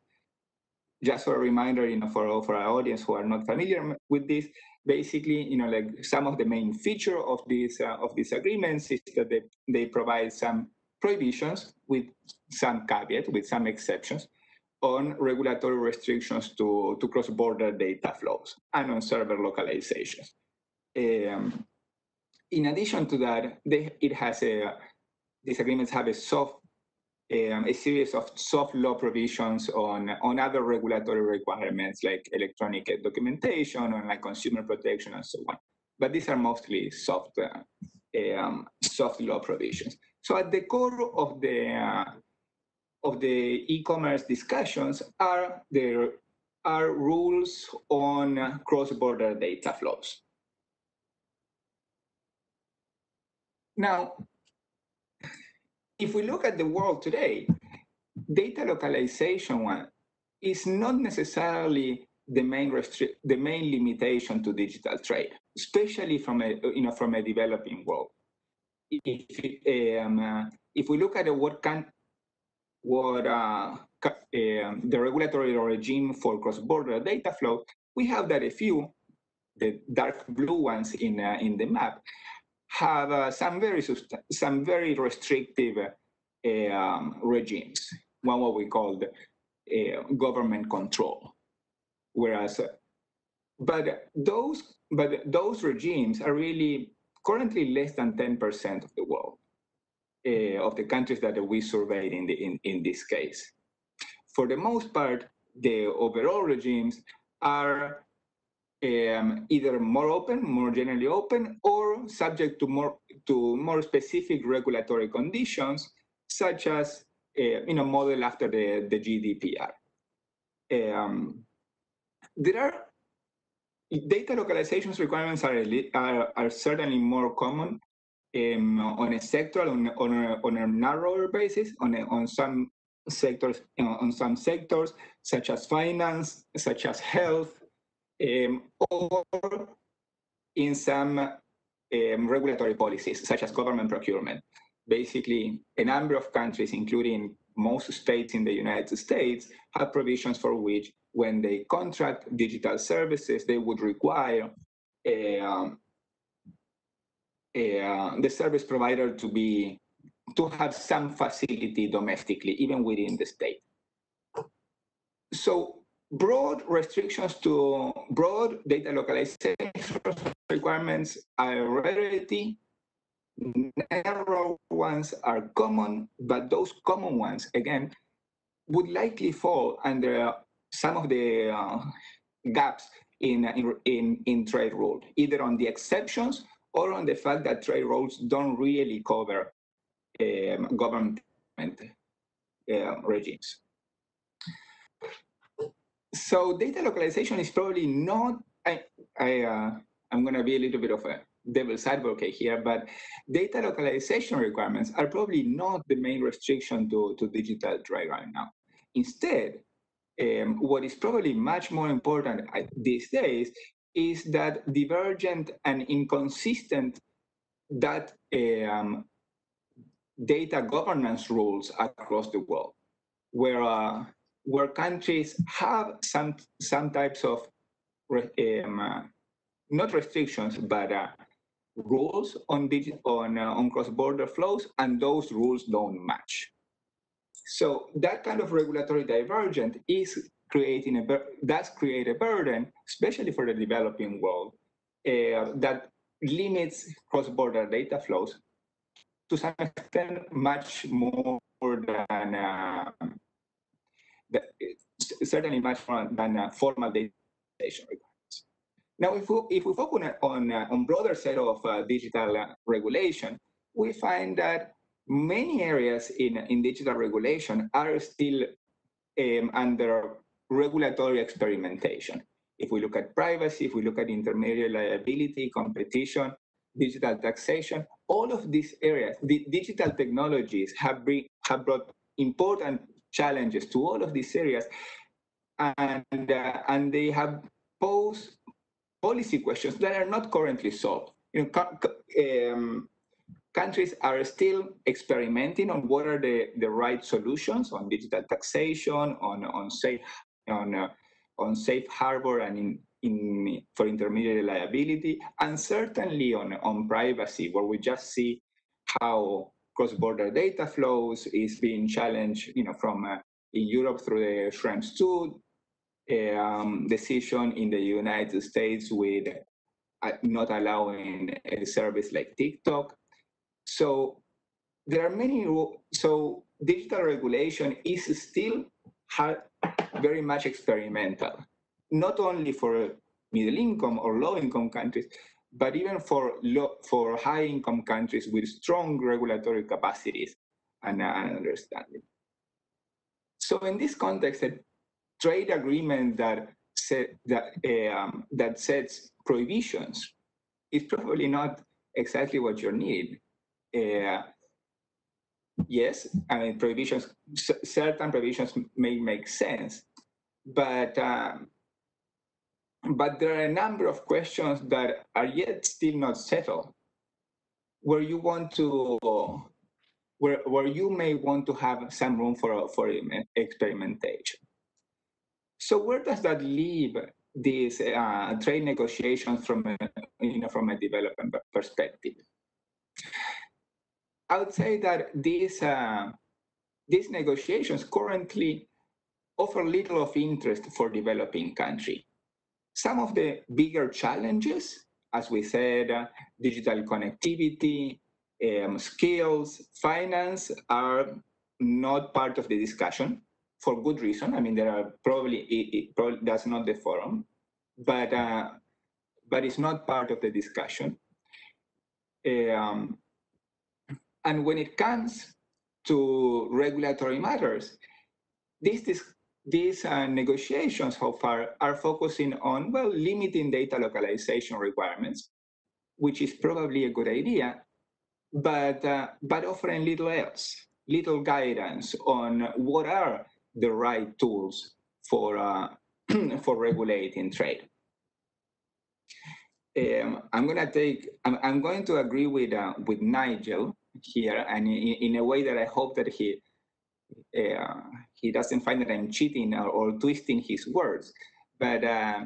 Just for a reminder, you know, for for our audience who are not familiar with this, basically, you know, like some of the main feature of these uh, of these agreements is that they they provide some prohibitions with some caveat, with some exceptions, on regulatory restrictions to, to cross-border data flows and on server localizations. Um, in addition to that, they, it has a, these agreements have a soft, um, a series of soft law provisions on, on other regulatory requirements like electronic documentation and like consumer protection and so on. But these are mostly soft, uh, um, soft law provisions. So at the core of the uh, of the e-commerce discussions are there are rules on cross-border data flows. Now, if we look at the world today, data localization one is not necessarily the main the main limitation to digital trade, especially from a you know from a developing world. If um, uh, if we look at what can what uh, uh, the regulatory regime for cross-border data flow, we have that a few, the dark blue ones in uh, in the map, have uh, some very some very restrictive uh, um, regimes. One what we call the, uh, government control, whereas, but those but those regimes are really currently less than 10% of the world uh, of the countries that we surveyed in, the, in, in this case. For the most part, the overall regimes are um, either more open, more generally open, or subject to more to more specific regulatory conditions, such as uh, you know model after the, the GDPR. Um, there are data localizations requirements are, are, are certainly more common um, on a sectoral, on, on, a, on a narrower basis, on, a, on some sectors, you know, on some sectors, such as finance, such as health, um, or in some um, regulatory policies, such as government procurement. Basically, a number of countries, including most states in the United States, have provisions for which, when they contract digital services, they would require a, um, uh, the service provider to be to have some facility domestically, even within the state. So broad restrictions to broad data localization requirements are rarity. Narrow ones are common, but those common ones, again, would likely fall under some of the uh, gaps in, in, in, in trade rule, either on the exceptions or on the fact that trade rules don't really cover um, government uh, regimes. So data localization is probably not, I, I, uh, I'm going to be a little bit of a devil's advocate here, but data localization requirements are probably not the main restriction to, to digital trade right now. Instead, um, what is probably much more important these days is that divergent and inconsistent that um, data governance rules across the world, where uh, where countries have some some types of um, uh, not restrictions but uh, rules on on uh, on cross border flows, and those rules don't match. So that kind of regulatory divergence is creating a does create a burden, especially for the developing world, uh, that limits cross-border data flows to some extent much more than uh, the, certainly much more than uh, formal data requirements. Now, if we, if we focus on uh, on broader set of uh, digital uh, regulation, we find that many areas in, in digital regulation are still um, under regulatory experimentation. If we look at privacy, if we look at intermediary liability, competition, digital taxation, all of these areas, the digital technologies have, bring, have brought important challenges to all of these areas, and, uh, and they have posed policy questions that are not currently solved. You know, um, countries are still experimenting on what are the, the right solutions on digital taxation, on, on safe on uh, on safe harbor and in, in for intermediary liability, and certainly on on privacy, where we just see how cross-border data flows is being challenged, you know, from uh, in Europe through the Schrems II um, decision in the United States with uh, not allowing a service like TikTok. So there are many. So digital regulation is still very much experimental, not only for middle income or low income countries, but even for low, for high income countries with strong regulatory capacities and, understanding. So in this context, a trade agreement that set, that um, that sets prohibitions is probably not exactly what you need. Uh, yes, I mean, prohibitions, certain prohibitions may make sense, but um, but there are a number of questions that are yet still not settled, where you want to, where where you may want to have some room for for experimentation. So where does that leave these uh, trade negotiations from a, you know from a development perspective? I would say that these uh, these negotiations currently offer little of interest for developing country. Some of the bigger challenges, as we said, uh, digital connectivity, um, skills, finance are not part of the discussion for good reason. I mean, there are probably, it, it probably that's not the forum, but uh, but it's not part of the discussion. Um, and when it comes to regulatory matters, these, these uh, negotiations so far are focusing on, well, limiting data localization requirements, which is probably a good idea, but, uh, but offering little else, little guidance on what are the right tools for, uh, for regulating trade. Um, I'm gonna take. I'm, I'm, going to agree with uh, with Nigel here, and in, in, a way that I hope that he uh, he doesn't find that I'm cheating or, or twisting his words. But uh,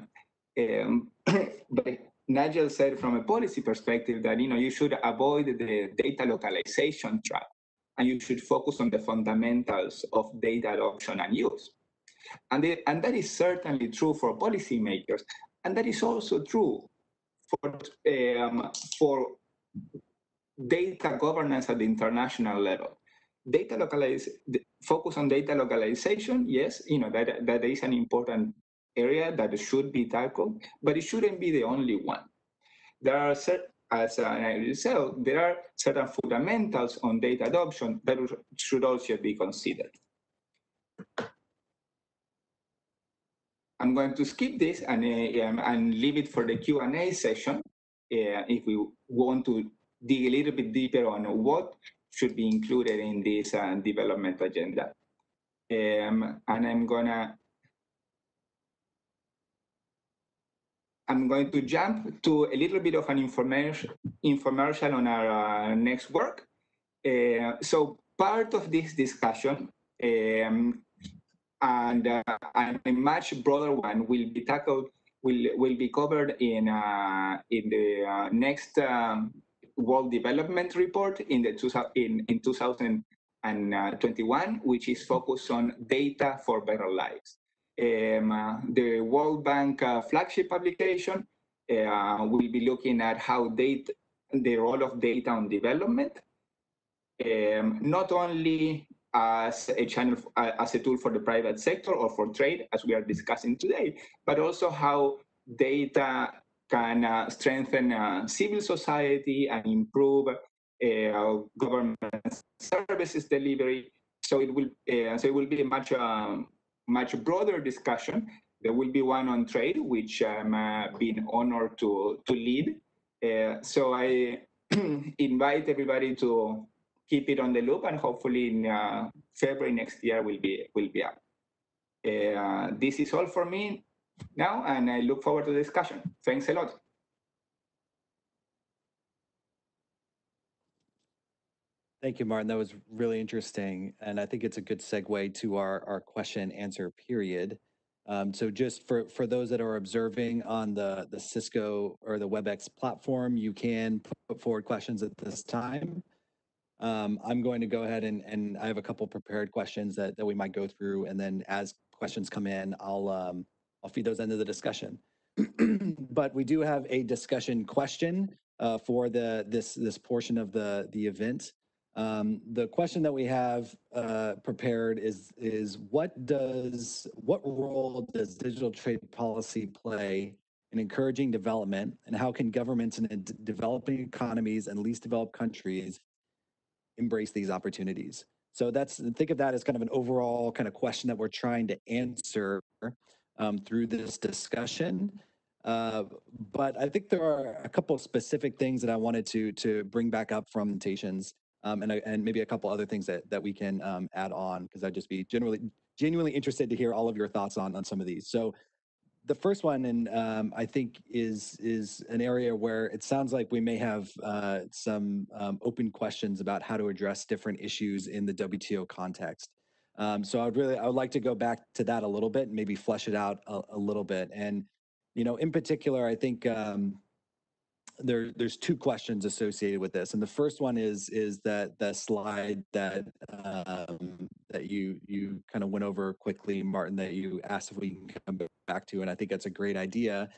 um, but Nigel said from a policy perspective that you know you should avoid the data localization trap, and you should focus on the fundamentals of data adoption and use. And, the, and that is certainly true for policymakers, and that is also true for um, for data governance at the international level. Data localize, focus on data localization, yes, you know, that, that is an important area that should be tackled, but it shouldn't be the only one. There are, certain as I said, there are certain fundamentals on data adoption that should also be considered. I'm going to skip this and, uh, and leave it for the Q&A session uh, if we want to dig a little bit deeper on what should be included in this uh, development agenda. Um, and I'm gonna I'm going to jump to a little bit of an information information on our uh, next work. Uh, so part of this discussion um, and, uh, and, a much broader one will be tackled will will be covered in uh, in the uh, next um, World Development Report in the in, in 2021, which is focused on data for better lives. Um, uh, the World Bank uh, flagship publication uh, will be looking at how data, the role of data on development, um, not only as a channel, uh, as a tool for the private sector or for trade, as we are discussing today, but also how data can uh, strengthen uh, civil society and improve uh, government services delivery. So it will uh, so it will be a much um, much broader discussion. There will be one on trade, which I'm uh, being honored to to lead. Uh, so I invite everybody to keep it on the loop, and hopefully in February next year will be will be up. this is all for me now, and I look forward to the discussion. Thanks a lot. Thank you, Martin. That was really interesting. And I think it's a good segue to our, our question answer period. Um, so just for, for those that are observing on the, the Cisco or the WebEx platform, you can put forward questions at this time. Um, I'm going to go ahead and, and I have a couple prepared questions that, that we might go through. And then as questions come in, I'll, um, I'll feed those into the discussion. but we do have a discussion question uh, for the this this portion of the the event. Um, the question that we have uh, prepared is is what does what role does digital trade policy play in encouraging development, and how can governments in developing economies and least developed countries embrace these opportunities? So that's think of that as kind of an overall kind of question that we're trying to answer um, through this discussion. Uh, but I think there are a couple of specific things that I wanted to to bring back up from presentations. um, and, and maybe a couple other things that, that we can um, add on because I'd just be generally genuinely interested to hear all of your thoughts on, on some of these. So the first one, and um, I think is is an area where it sounds like we may have uh, some um, open questions about how to address different issues in the WTO context. Um, so I'd really I would like to go back to that a little bit and maybe flesh it out a, a little bit. And you know, in particular, I think um, there there's two questions associated with this and the first one is is that the slide that um, that you you kind of went over quickly martin that you asked if we can come back to and i think that's a great idea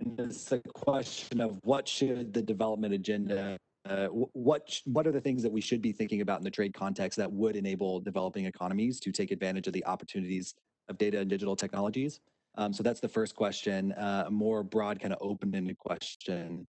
and it's a question of what should the development agenda uh, what what are the things that we should be thinking about in the trade context that would enable developing economies to take advantage of the opportunities of data and digital technologies? Um, so that's the first question uh, a more broad kind of open-ended question.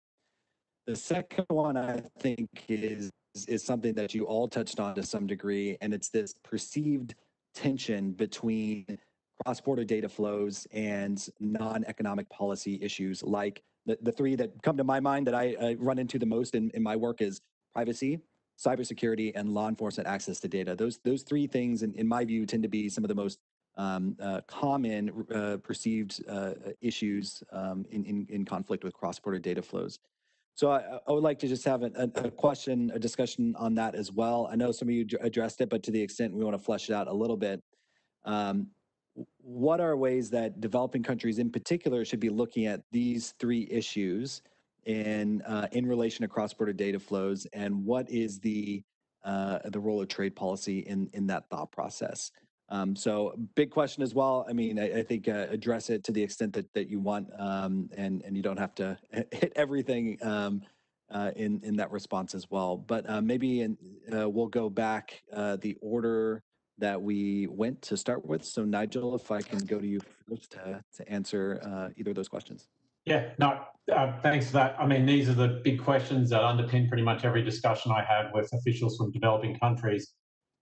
The second one I think is is something that you all touched on to some degree, and it's this perceived tension between cross-border data flows and non-economic policy issues like the, the three that come to my mind that I, I run into the most in, in my work is privacy, cybersecurity, and law enforcement access to data. Those those three things, in, in my view, tend to be some of the most um, uh, common uh, perceived uh, issues um, in, in, in conflict with cross-border data flows. So I, I, would like to just have a, a, question, a discussion on that as well. I know some of you addressed it, but to the extent we want to flesh it out a little bit, um, what are ways that developing countries in particular should be looking at these three issues in uh, in relation to cross-border data flows, and what is the uh, the role of trade policy in in that thought process? Um, so big question as well. I mean, I, I think uh, address it to the extent that, that you want, um, and and you don't have to hit everything um, uh, in in that response as well. But uh, maybe in, uh, we'll go back the order that we went to start with. So Nigel, if I can go to you first to to answer uh, either of those questions. Yeah, no, thanks for that. I mean, these are the big questions that underpin pretty much every discussion I have with officials from developing countries.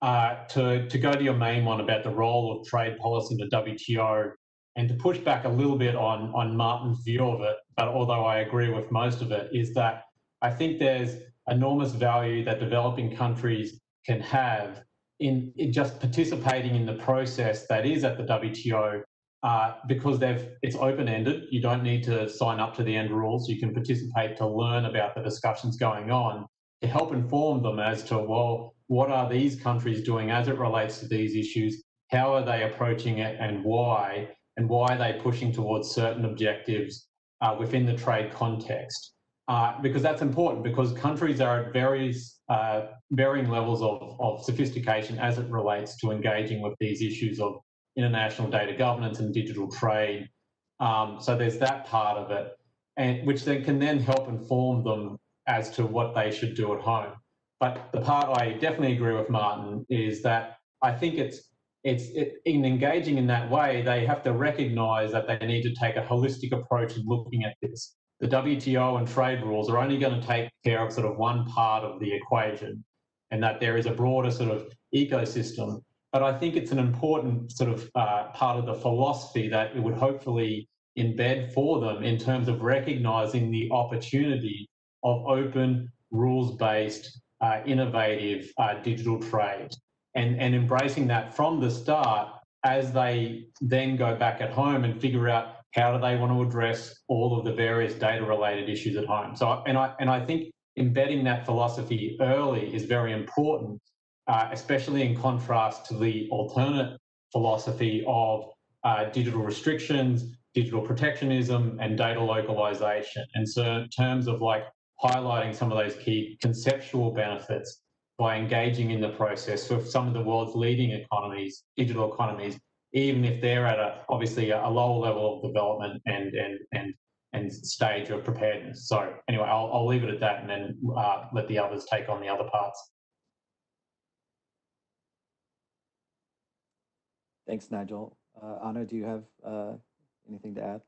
Uh, to, to go to your main one about the role of trade policy in the WTO and to push back a little bit on, on Martin's view of it, but although I agree with most of it, is that I think there's enormous value that developing countries can have in, in just participating in the process that is at the WTO uh, because they've it's open-ended. You don't need to sign up to the end rules. You can participate to learn about the discussions going on to help inform them as to well what are these countries doing as it relates to these issues? How are they approaching it and why? And why are they pushing towards certain objectives uh, within the trade context? Uh, because that's important because countries are at various uh, varying levels of, of sophistication as it relates to engaging with these issues of international data governance and digital trade. Um, so there's that part of it, and which then can then help inform them as to what they should do at home. But the part I definitely agree with Martin is that I think it's it's it, in engaging in that way, they have to recognise that they need to take a holistic approach in looking at this. The WTO and trade rules are only going to take care of sort of one part of the equation, and that there is a broader sort of ecosystem. But I think it's an important sort of uh, part of the philosophy that it would hopefully embed for them in terms of recognizing the opportunity of open, rules based uh, innovative uh, digital trade and, and embracing that from the start as they then go back at home and figure out how do they want to address all of the various data related issues at home. So, and I, and I think embedding that philosophy early is very important, uh, especially in contrast to the alternate philosophy of uh, digital restrictions, digital protectionism, and data localization. And so, in terms of like highlighting some of those key conceptual benefits by engaging in the process with some of the world's leading economies, digital economies, even if they're at a obviously a, lower level of development and and and and stage of preparedness. So anyway, I'll, I'll leave it at that and then uh, let the others take on the other parts. Thanks, Nigel. Uh, Ana, do you have uh, anything to add?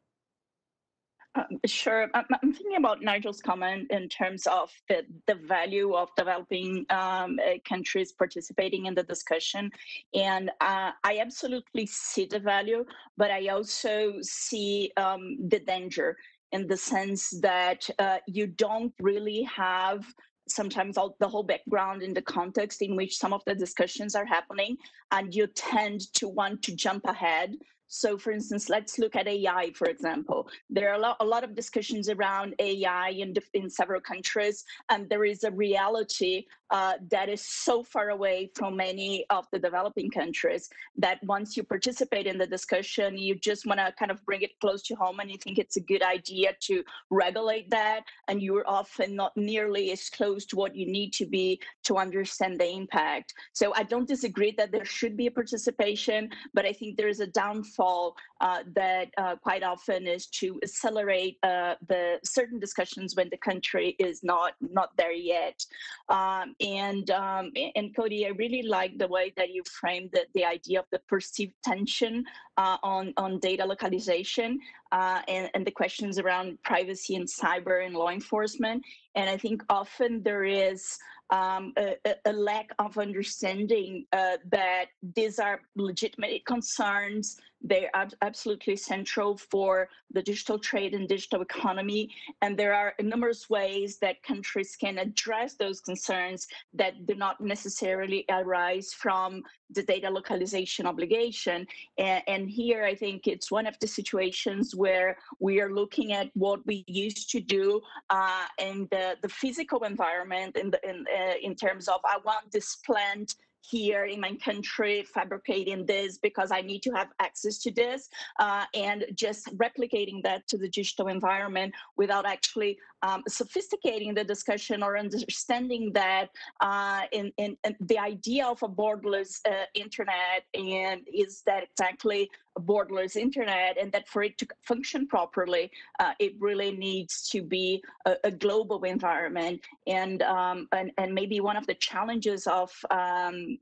Um, sure. I'm, I'm, thinking about Nigel's comment in terms of the, the value of developing um, uh, countries participating in the discussion. And uh, I absolutely see the value, but I also see um, the danger in the sense that uh, you don't really have sometimes all, the whole background in the context in which some of the discussions are happening, and you tend to want to jump ahead so for instance, let's look at AI, for example. There are a lot, a lot of discussions around AI in, in several countries, and there is a reality uh, that is so far away from many of the developing countries that once you participate in the discussion, you just want to kind of bring it close to home and you think it's a good idea to regulate that. And you're often not nearly as close to what you need to be to understand the impact. So I don't disagree that there should be a participation, but I think there is a downfall uh, that uh, quite often is to accelerate uh, the certain discussions when the country is not not there yet. Um, and um, and Cody, I really like the way that you framed the, the idea of the perceived tension uh, on on data localization uh, and, and the questions around privacy and cyber and law enforcement. And I think often there is um, a, a, lack of understanding uh, that these are legitimate concerns. They are absolutely central for the digital trade and digital economy. And there are numerous ways that countries can address those concerns that do not necessarily arise from the data localization obligation. And, and here, I think it's one of the situations where we are looking at what we used to do uh, in the, the physical environment in, the, in, uh, in terms of I want this plant here in my country fabricating this because I need to have access to this uh, and just replicating that to the digital environment without actually um, sophisticating the discussion or understanding that uh, in, in, in, the idea of a borderless uh, internet and is that exactly borderless internet and that for it to function properly, uh, it really needs to be a, a global environment. And, um, and, and maybe one of the challenges of um,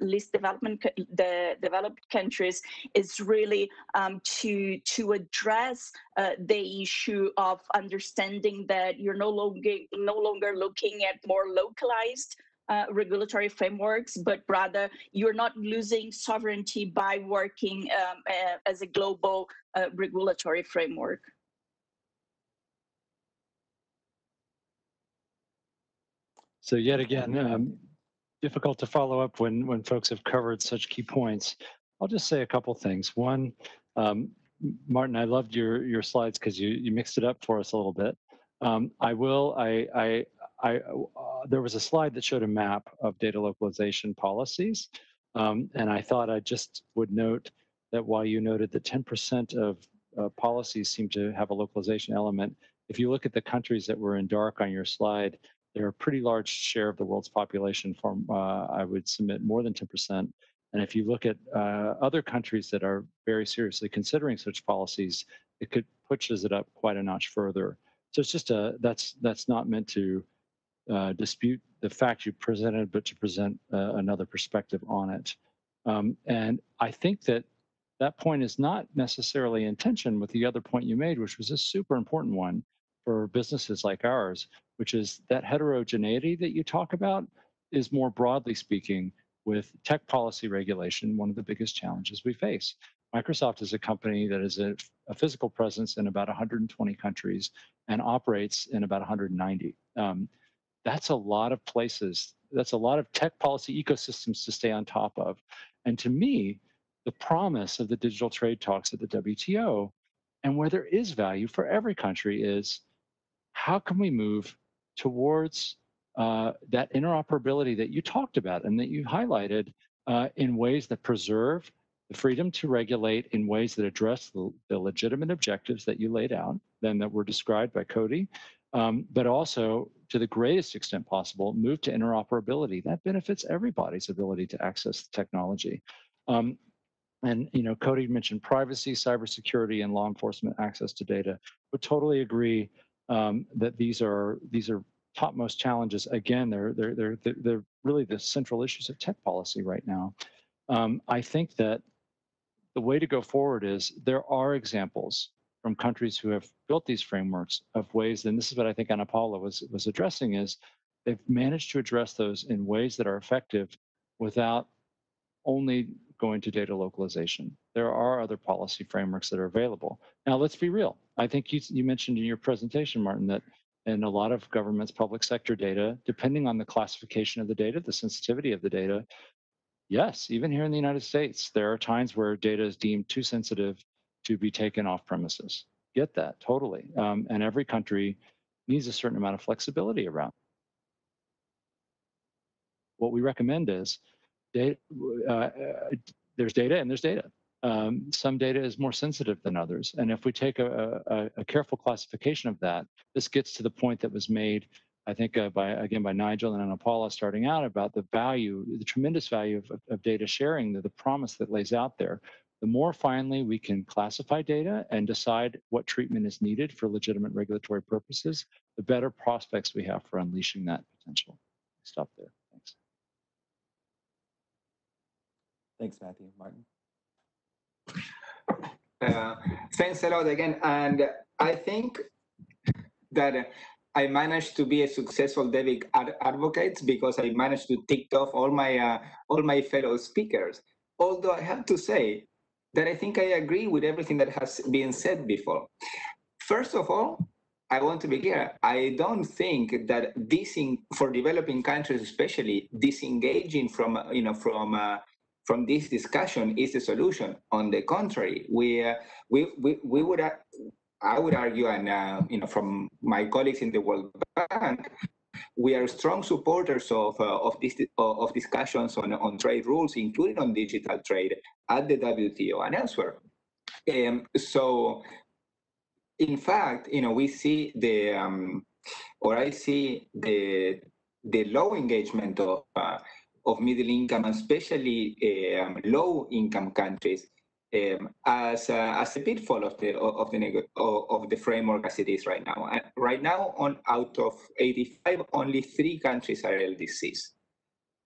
least development, the developed countries is really um, to, to address uh, the issue of understanding that you're no longer no longer looking at more localized uh, regulatory frameworks, but rather you're not losing sovereignty by working um, uh, as a global uh, regulatory framework. So yet again, um, difficult to follow up when when folks have covered such key points. I'll just say a couple things. One, um, Martin, I loved your your slides because you you mixed it up for us a little bit. Um, I will. I I I uh, there was a slide that showed a map of data localization policies, um, and I thought I just would note that while you noted that 10% of uh, policies seem to have a localization element, if you look at the countries that were in dark on your slide, they're a pretty large share of the world's population. From uh, I would submit more than 10%. And if you look at uh, other countries that are very seriously considering such policies, it could pushes it up quite a notch further. So it's just a that's that's not meant to uh, dispute the fact you presented, but to present uh, another perspective on it. Um, and I think that that point is not necessarily in tension with the other point you made, which was a super important one for businesses like ours, which is that heterogeneity that you talk about is more broadly speaking with tech policy regulation, one of the biggest challenges we face. Microsoft is a company that has a, a physical presence in about 120 countries and operates in about 190. Um, that's a lot of places. That's a lot of tech policy ecosystems to stay on top of. And to me, the promise of the digital trade talks at the WTO and where there is value for every country is how can we move towards uh, that interoperability that you talked about and that you highlighted uh, in ways that preserve the freedom to regulate in ways that address the, the legitimate objectives that you laid out, then that were described by Cody, um, but also to the greatest extent possible, move to interoperability. That benefits everybody's ability to access the technology. Um, and you know, Cody mentioned privacy, cybersecurity, and law enforcement access to data. Would totally agree um, that these are these are topmost challenges. Again, they're, they're, they're, they're really the central issues of tech policy right now. Um, I think that the way to go forward is there are examples from countries who have built these frameworks of ways, and this is what I think Ana Paula was, was addressing, is they've managed to address those in ways that are effective without only going to data localization. There are other policy frameworks that are available. Now, let's be real. I think you, you mentioned in your presentation, Martin, that in a lot of governments, public sector data, depending on the classification of the data, the sensitivity of the data, yes, even here in the United States, there are times where data is deemed too sensitive to be taken off premises. Get that, totally. Um, and every country needs a certain amount of flexibility around. What we recommend is data, uh, uh, there's data and there's data. Um, some data is more sensitive than others. And if we take a, a, a, careful classification of that, this gets to the point that was made, I think, uh, by again by Nigel and Ana Paula starting out about the value, the tremendous value of, of data sharing, the, the promise that lays out there. The more finely we can classify data and decide what treatment is needed for legitimate regulatory purposes, the better prospects we have for unleashing that potential. Stop there. Thanks. Thanks, Matthew. Martin? Uh, thanks a lot again. And I think that I managed to be a successful DEVIC ad advocate because I managed to tick off all my uh, all my fellow speakers. Although I have to say that I think I agree with everything that has been said before. First of all, I want to be clear. I don't think that this, for developing countries, especially disengaging from you know from uh, from this discussion is the solution. On the contrary, we uh, we, we we would uh, I would argue, and uh, you know, from my colleagues in the World Bank, we are strong supporters of uh, of this of discussions on on trade rules, including on digital trade at the WTO and elsewhere. Um, so, in fact, you know, we see the um, or I see the the low engagement of uh, of middle income, especially um, low income countries, um, as, uh, as a pitfall of the of the of the framework as it is right now. And right now, on out of 85, only three countries are LDCs.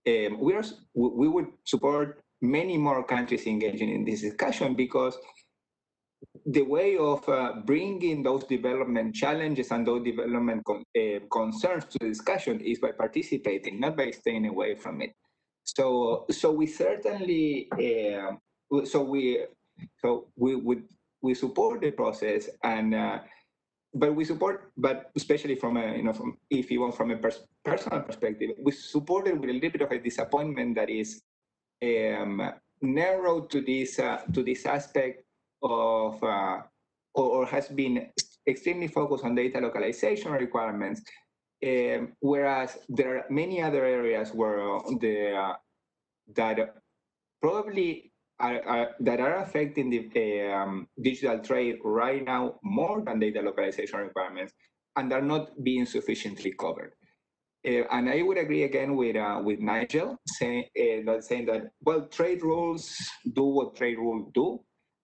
Um, we are we would support many more countries engaging in this discussion because the way of uh, bringing those development challenges and those development con uh, concerns to the discussion is by participating, not by staying away from it. So so we certainly uh, so we so we would we support the process and uh, but we support but especially from a you know from if you want from a pers personal perspective we support it with a little bit of a disappointment that is um, narrowed to this uh, to this aspect of uh, or, or, has been extremely focused on data localization requirements um, whereas there are many other areas where the uh, that probably are, that are affecting the um, digital trade right now more than data localization requirements and are not being sufficiently covered. Uh, and I would agree again with uh, with Nigel saying uh, saying that well trade rules do what trade rules do,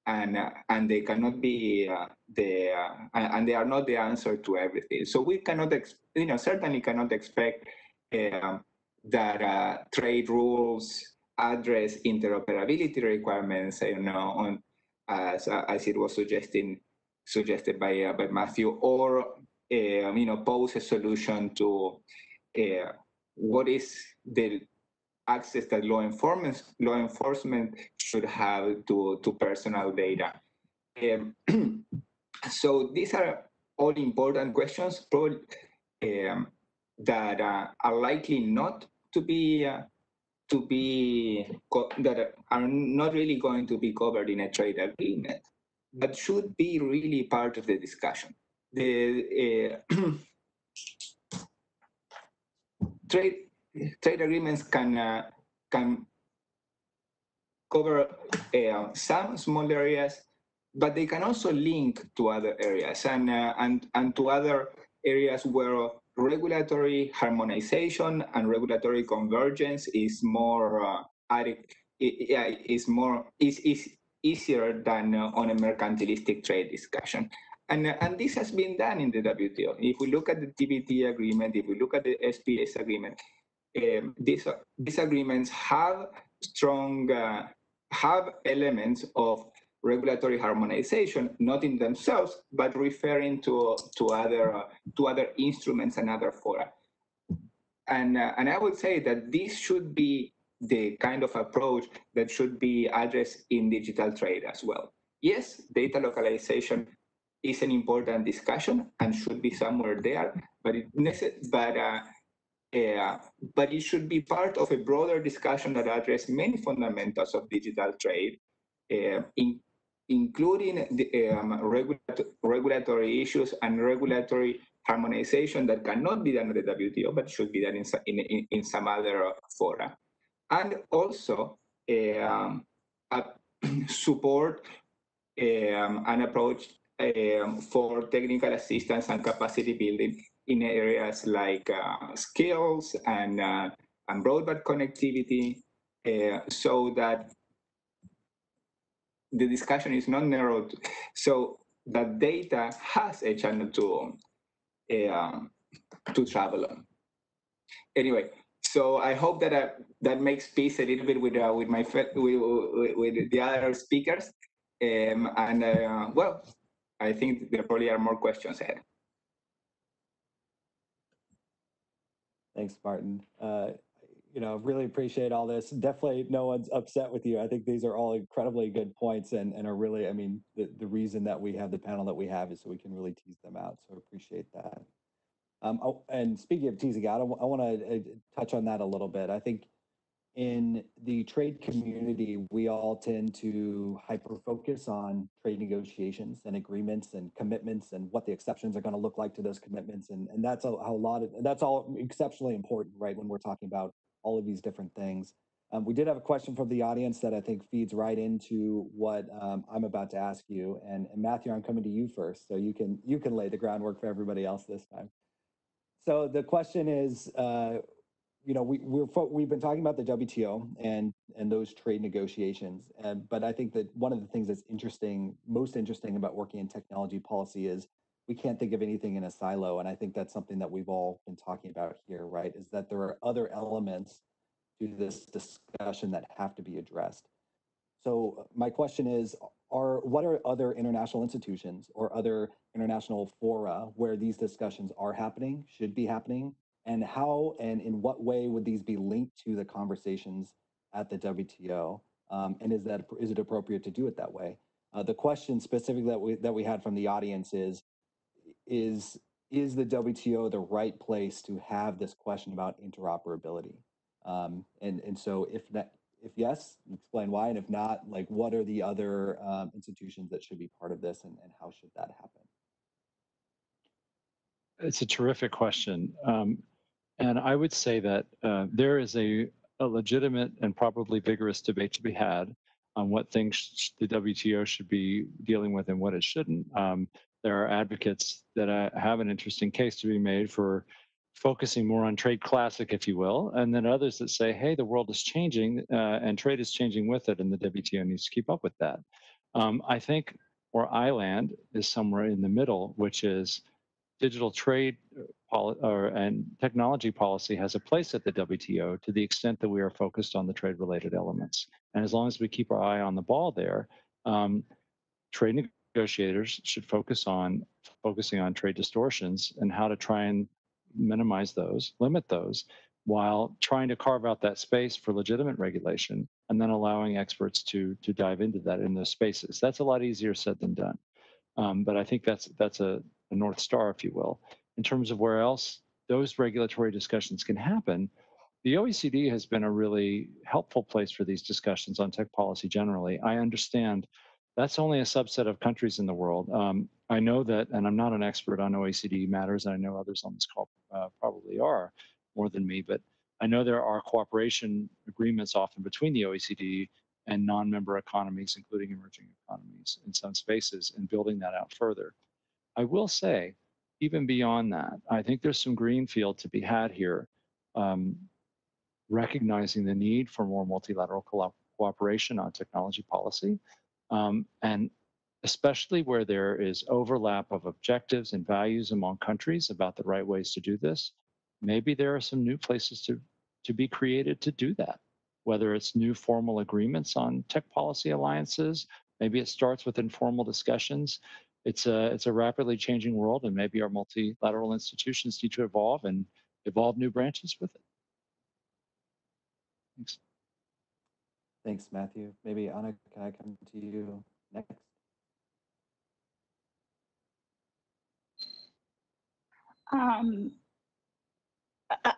and uh, and they cannot be uh, the and they are not the answer to everything. So we cannot you know certainly cannot expect um, that trade rules address interoperability requirements. You know, on as as it was suggesting suggested by uh, by Matthew, or um, you know pose a solution to uh, what is the access that law enforcement law enforcement should have to to personal data. Um, so these are all important questions, probably um, that uh, are likely not to be uh, to be that are not really going to be covered in a trade agreement, but should be really part of the discussion. The uh, trade trade agreements can uh, can cover uh, some small areas, but they can also link to other areas and uh, and and to other areas where regulatory harmonization and regulatory convergence is more uh, is more is, is easier than uh, on a mercantilistic trade discussion. And, and this has been done in the WTO. If we look at the TBT agreement, if we look at the SPS agreement, um, these, these agreements have strong, uh, have elements of regulatory harmonization, not in themselves, but referring to, to, other, uh, to other instruments and other fora. And, uh, and I would say that this should be the kind of approach that should be addressed in digital trade as well. Yes, data localization is an important discussion and should be somewhere there, but it but uh, uh, but it should be part of a broader discussion that addresses many fundamentals of digital trade, uh, in, including the um, regulatory issues and regulatory harmonization that cannot be done at the WTO, but should be done in, in, in some other fora. And also um, support um, an approach um, for technical assistance and capacity building in areas like uh, skills and, uh, and broadband connectivity uh, so that the discussion is not narrowed so that data has a channel to um, to travel on. Anyway, so I hope that uh, that makes peace a little bit with uh, with my with, with, the other speakers, um, and uh, well, I think there probably are more questions ahead. Thanks, Martin. You know, really appreciate all this. Definitely no one's upset with you. I think these are all incredibly good points and, and are really, I mean, the, the reason that we have the panel that we have is so we can really tease them out. So appreciate that. Um, oh, and speaking of teasing out, I, I want to uh, touch on that a little bit. I think in the trade community, we all tend to hyper focus on trade negotiations and agreements and commitments and what the exceptions are going to look like to those commitments. And, and that's a, a lot of that's all exceptionally important, right? When we're talking about all of these different things. Um, we did have a question from the audience that I think feeds right into what um, I'm about to ask you. And, and, Matthew, I'm coming to you first, so you can you can lay the groundwork for everybody else this time. So the question is, uh, you know, we we're we've been talking about the WTO and and those trade negotiations, and but I think that one of the things that's interesting, most interesting about working in technology policy is we can't think of anything in a silo. And I think that's something that we've all been talking about here, right? Is that there are other elements to this discussion that have to be addressed. So my question is, are what are other international institutions or other international fora where these discussions are happening, should be happening, and how and in what way would these be linked to the conversations at the WTO? Um, and is that is it appropriate to do it that way? Uh, the question specifically that we that we had from the audience is is is the WTO the right place to have this question about interoperability? Um, and and so if that if yes, explain why, and if not, like what are the other um, institutions that should be part of this, and, and how should that happen? It's a terrific question, um, and I would say that uh, there is a, a legitimate and probably vigorous debate to be had on what things the WTO should be dealing with and what it shouldn't. Um, there are advocates that uh, have an interesting case to be made for focusing more on trade classic, if you will, and then others that say, hey, the world is changing uh, and trade is changing with it, and the WTO needs to keep up with that. Um, I think where I land is somewhere in the middle, which is digital trade uh, or, and technology policy has a place at the WTO to the extent that we are focused on the trade related elements. And as long as we keep our eye on the ball there, um, trade negotiators should focus on focusing on trade distortions and how to try and minimize those, limit those, while trying to carve out that space for legitimate regulation and then allowing experts to to dive into that in those spaces. That's a lot easier said than done. Um, but I think that's that's a, a north star, if you will, in terms of where else those regulatory discussions can happen. The OECD has been a really helpful place for these discussions on tech policy generally. I understand that's only a subset of countries in the world. Um, I know that, and I'm not an expert on OECD matters, and I know others on this call uh, probably are more than me, but I know there are cooperation agreements often between the OECD and non-member economies, including emerging economies in some spaces, and building that out further. I will say, even beyond that, I think there's some greenfield to be had here, um, recognizing the need for more multilateral co cooperation on technology policy, um, and especially where there is overlap of objectives and values among countries about the right ways to do this, maybe there are some new places to, to be created to do that. Whether it's new formal agreements on tech policy alliances, maybe it starts with informal discussions. It's a, it's a rapidly changing world, and maybe our multilateral institutions need to evolve and evolve new branches with it. Thanks. Thanks, Matthew. Maybe Ana, can I come to you next? Um,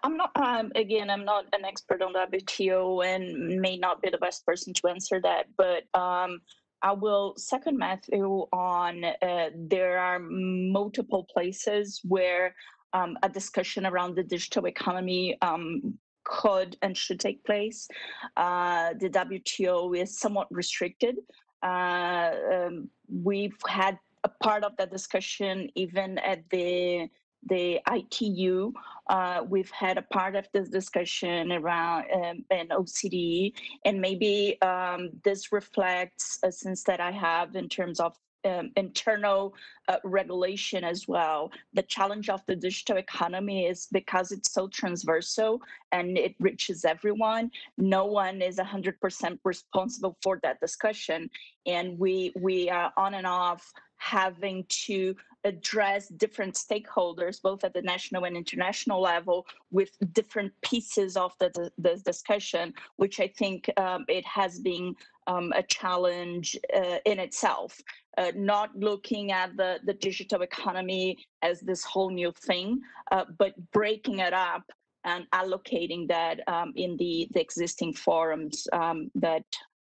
I'm not, um, again, I'm not an expert on WTO and may not be the best person to answer that, but um, I will second Matthew on uh, there are multiple places where um, a discussion around the digital economy um, could and should take place. Uh, the WTO is somewhat restricted. Uh, um, we've had a part of that discussion even at the the ITU. Uh, we've had a part of this discussion around um, an OECD, and maybe um, this reflects a sense that I have in terms of um, internal uh, regulation as well. The challenge of the digital economy is because it's so transversal and it reaches everyone. No one is 100% responsible for that discussion, and we we are on and off having to address different stakeholders, both at the national and international level, with different pieces of the, the discussion, which I think um, it has been um, a challenge uh, in itself. Uh, not looking at the, the digital economy as this whole new thing, uh, but breaking it up and allocating that um, in the, the existing forums um, that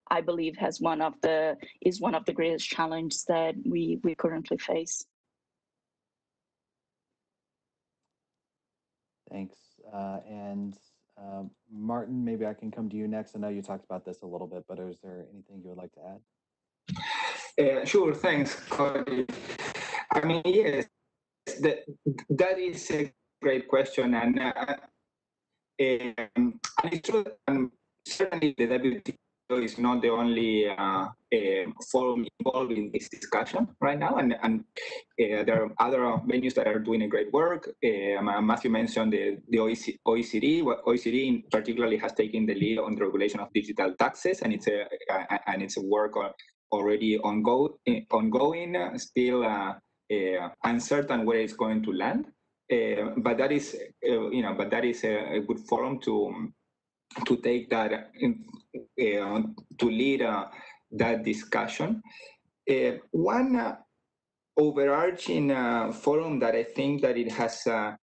I believe has one of the is one of the greatest challenges that we we currently face. Thanks. Uh, and um, Martin, maybe I can come to you next. I know you talked about this a little bit, but is there anything you would like to add? Uh, sure, thanks, Cody. I mean, yes, that that is a great question, and uh, um, and it's true. And certainly, the WTO is not the only uh, uh, forum involved in this discussion right now, and, and uh, there are other venues that are doing a great work. Um, Matthew mentioned the, the OECD. OECD particularly has taken the lead on the regulation of digital taxes, and it's a and it's a work already ongo ongoing, still uh, uh, uncertain where it's going to land. Uh, but that is, you know, but that is a, a good forum to to take that in, uh, to lead uh, that discussion. Uh, one overarching forum that I think that it has that,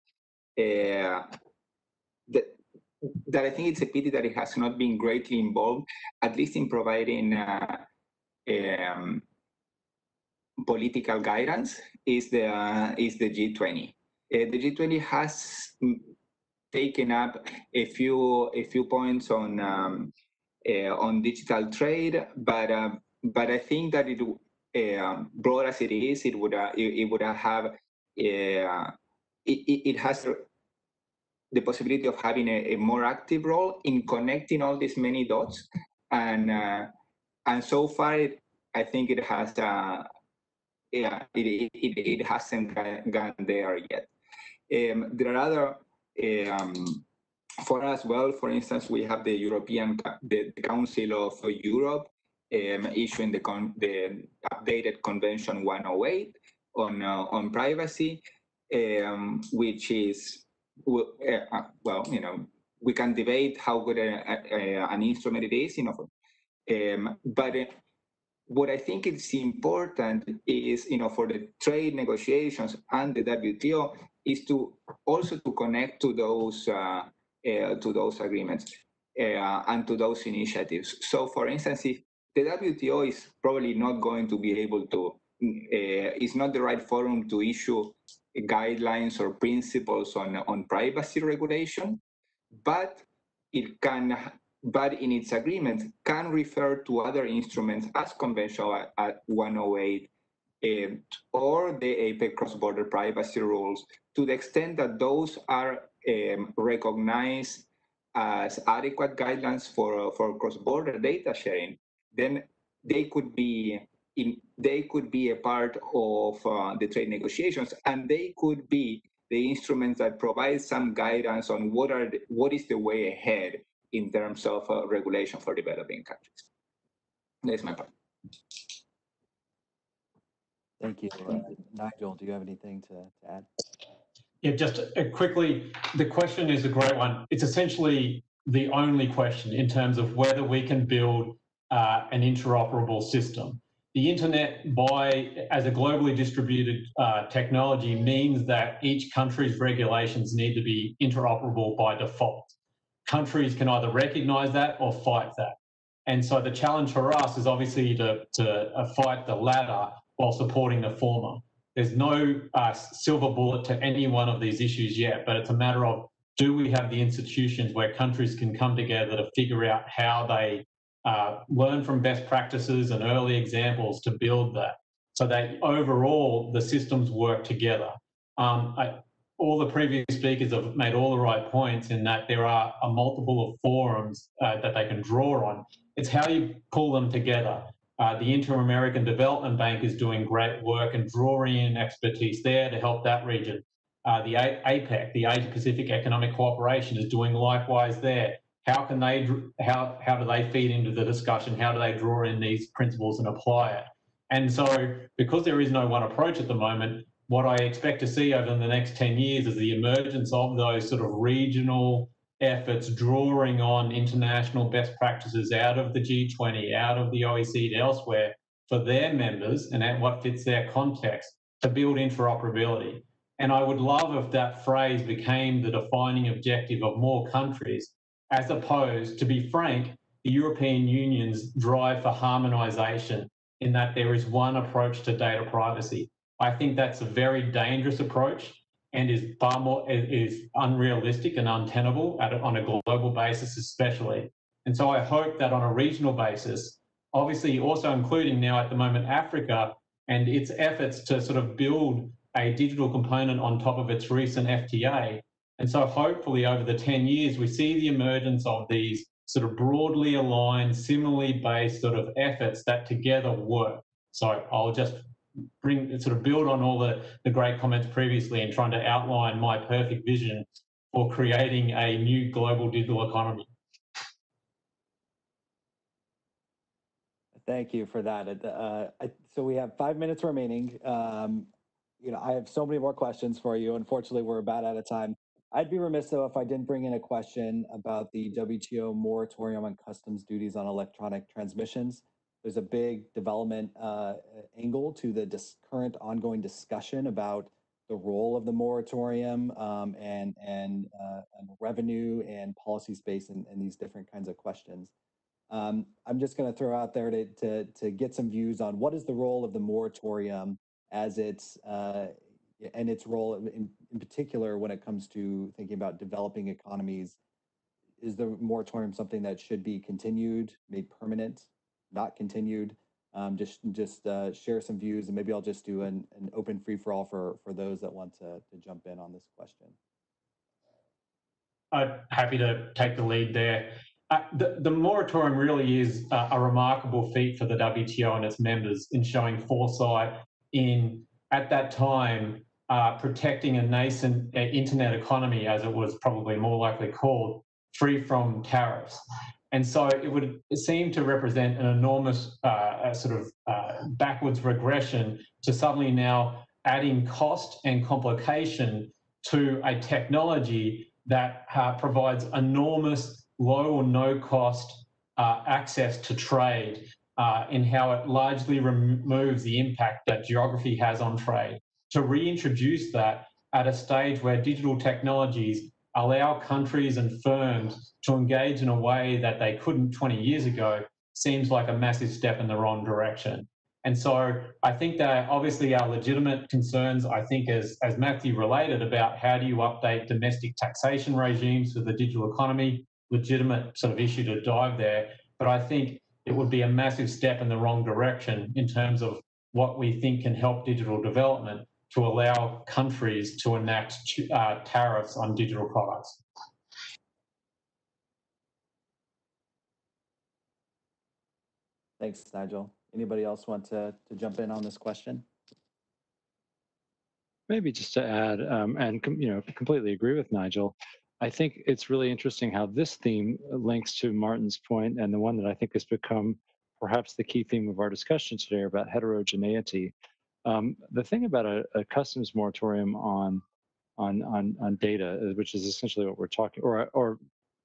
that I think it's a pity that it has not been greatly involved, at least in providing um, political guidance, is the uh, is the G20. Uh, the G20 has taken up a few a few points on um, uh, on digital trade, but uh, but I think that it uh, broad as it is, it would uh, it, it, would have uh, it, it has the possibility of having a, a, more active role in connecting all these many dots, and uh, and so far it, I think it has yeah it, it, it hasn't gone there yet. Um, there are other um, for us, well, for instance, we have the European, the, Council of Europe um, issuing the, con the updated Convention 108 on uh, on privacy, um, which is uh, well, you know, we can debate how good a, a, an instrument it is, you know, um, but uh, what I think is important is, you know, for the trade negotiations and the WTO is to also to connect to those uh, uh, to those agreements uh, and to those initiatives. So, for instance, if the WTO is probably not going to be able to, uh, it's not the right forum to issue guidelines or principles on on privacy regulation, but it can but in its agreement can refer to other instruments as conventional at 108 um, or the APEC cross-border privacy rules to the extent that those are um, recognized as adequate guidelines for, for cross-border data sharing, then they could be in, they could be a part of uh, the trade negotiations and they could be the instruments that provide some guidance on what are the, what is the way ahead in terms of uh, regulation for developing countries. That's my part. Thank you. Uh, Nigel, do you have anything to, to add? Yeah, just uh, quickly, the question is a great one. It's essentially the only question in terms of whether we can build uh, an interoperable system. the internet by as a globally distributed uh, technology means that each country's regulations need to be interoperable by default. Countries can either recognize that or fight that. And so the challenge for us is obviously to, to uh, fight the latter while supporting the former. There's no uh, silver bullet to any one of these issues yet, but it's a matter of do we have the institutions where countries can come together to figure out how they uh, learn from best practices and early examples to build that so that overall the systems work together. Um, I, all the previous speakers have made all the right points in that there are a multiple of forums uh, that they can draw on. It's how you pull them together. Uh, the Inter-American Development Bank is doing great work and drawing in expertise there to help that region. Uh, the APEC, the Asia Pacific Economic Cooperation, is doing likewise there. How can they, how, how do they feed into the discussion? How do they draw in these principles and apply it? And so, because there is no one approach at the moment, what I expect to see over the next 10 years is the emergence of those sort of regional efforts drawing on international best practices out of the G20, out of the OECD, elsewhere for their members and at what fits their context to build interoperability. And I would love if that phrase became the defining objective of more countries, as opposed, to be frank, the European Union's drive for harmonisation in that there is one approach to data privacy. I think that's a very dangerous approach and is far more is unrealistic and untenable at, on a global basis, especially. And so I hope that on a regional basis, obviously also including now at the moment Africa and its efforts to sort of build a digital component on top of its recent FTA. And so hopefully over the 10 years, we see the emergence of these sort of broadly aligned, similarly based sort of efforts that together work. So I'll just bring sort of build on all the, the great comments previously and trying to outline my perfect vision for creating a new global digital economy. Thank you for that. Uh, I, so we have five minutes remaining. Um, you know, I have so many more questions for you. Unfortunately, we're about out of time. I'd be remiss though if I didn't bring in a question about the WTO moratorium on customs duties on electronic transmissions there's a big development uh, angle to the dis- current ongoing discussion about the role of the moratorium um, and and, uh, and, revenue and policy space and, and, these different kinds of questions. Um, I'm just going to throw out there to, to, to get some views on what is the role of the moratorium as its uh, and its role in, in particular when it comes to thinking about developing economies. Is the moratorium something that should be continued, made permanent? Not continued. Um, just just uh, share some views, and maybe I'll just do an, an open free for all for for those that want to to jump in on this question. I'm happy to take the lead there. Uh, the, the moratorium really is a, remarkable feat for the WTO and its members in showing foresight in, at that time, uh, protecting a nascent uh, internet economy, as it was probably more likely called, free from tariffs. And so it would seem to represent an enormous uh, sort of uh, backwards regression to suddenly now adding cost and complication to a technology that uh, provides enormous low or no cost uh, access to trade uh, in how it largely removes the impact that geography has on trade. To reintroduce that at a stage where digital technologies allow countries and firms to engage in a way that they couldn't 20 years ago seems like a massive step in the wrong direction. And so I think that obviously our legitimate concerns, I think as, as Matthew related about how do you update domestic taxation regimes for the digital economy, legitimate sort of issue to dive there. But I think it would be a massive step in the wrong direction in terms of what we think can help digital development to allow countries to enact uh, tariffs on digital products. Thanks, Nigel. Anybody else want to, to jump in on this question? Maybe just to add, um, and you know, completely agree with Nigel. I think it's really interesting how this theme links to Martin's point, and the one that I think has become perhaps the key theme of our discussion today about heterogeneity. Um, the thing about a, a, customs moratorium on, on on on data, uh, which is essentially what we're talking, or or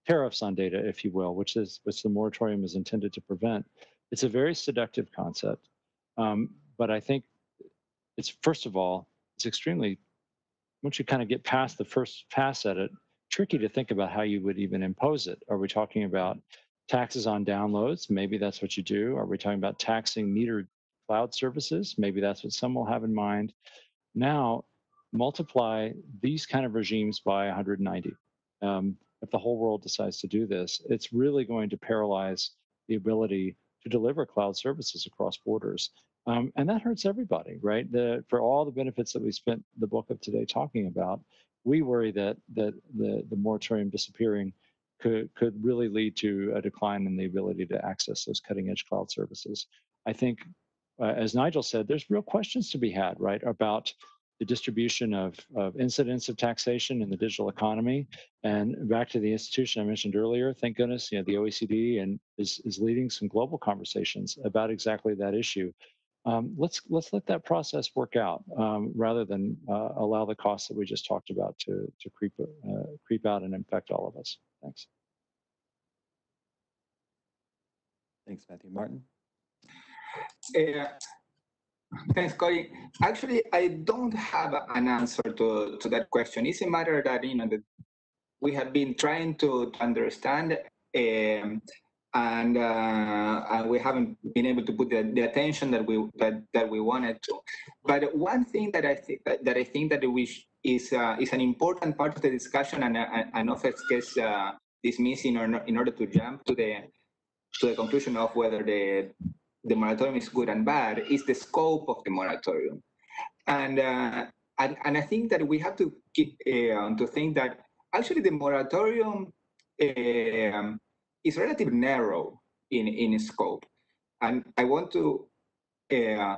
tariffs on data, if you will, which is which the moratorium is intended to prevent. It's a very seductive concept. Um, but I think it's first of all, it's extremely once you kind of get past the first pass at it, tricky to think about how you would even impose it. Are we talking about taxes on downloads? Maybe that's what you do. Are we talking about taxing metered cloud services? Maybe that's what some will have in mind. Now, multiply these kind of regimes by 190. Um, if the whole world decides to do this, it's really going to paralyze the ability to deliver cloud services across borders. Um, and that hurts everybody, right? The, for all the benefits that we spent the bulk of today talking about, we worry that that the, the moratorium disappearing could could really lead to a decline in the ability to access those cutting edge cloud services. I think, uh, as Nigel said, there's real questions to be had, right, about the distribution of, of incidence of taxation in the digital economy. And back to the institution I mentioned earlier, thank goodness, you know, the OECD and is, is leading some global conversations about exactly that issue um, let's let's let that process work out um, rather than uh, allow the costs that we just talked about to to creep uh, creep out and infect all of us. Thanks. Thanks, Matthew Martin. Uh, thanks, Cody. Actually, I don't have an answer to, to that question. It's a matter that you know that we have been trying to, understand um, and uh, and we haven't been able to put the, the attention that we that, that we wanted to. But one thing that I think that, that I think that we is uh, is an important part of the discussion, and and often gets uh, dismissed in order, in order to jump to the to the conclusion of whether the the moratorium is good and bad is the scope of the moratorium, and uh, and and I think that we have to keep uh, to think that actually the moratorium. Um, is relatively narrow in, in scope. And I want to, uh,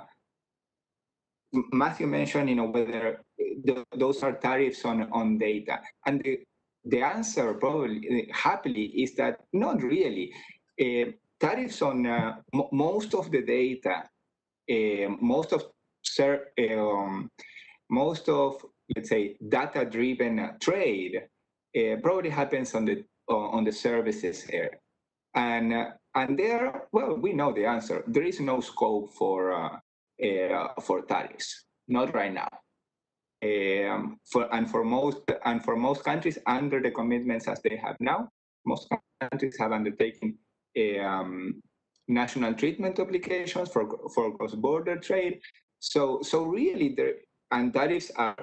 Matthew mentioned, you know, whether the, those are tariffs on, on data. And the, the answer probably, happily, is that not really. Uh, tariffs on uh, most of the data, uh, most of um, most of let's say data-driven trade uh, probably happens on the on the services here. And, uh, and there, well, we know the answer. There is no scope for, uh, uh, for tariffs, not right now. Um, for, and for most and for most countries under the commitments as they have now, most countries have undertaken um, national treatment obligations for for cross-border trade. So so really, there and tariffs are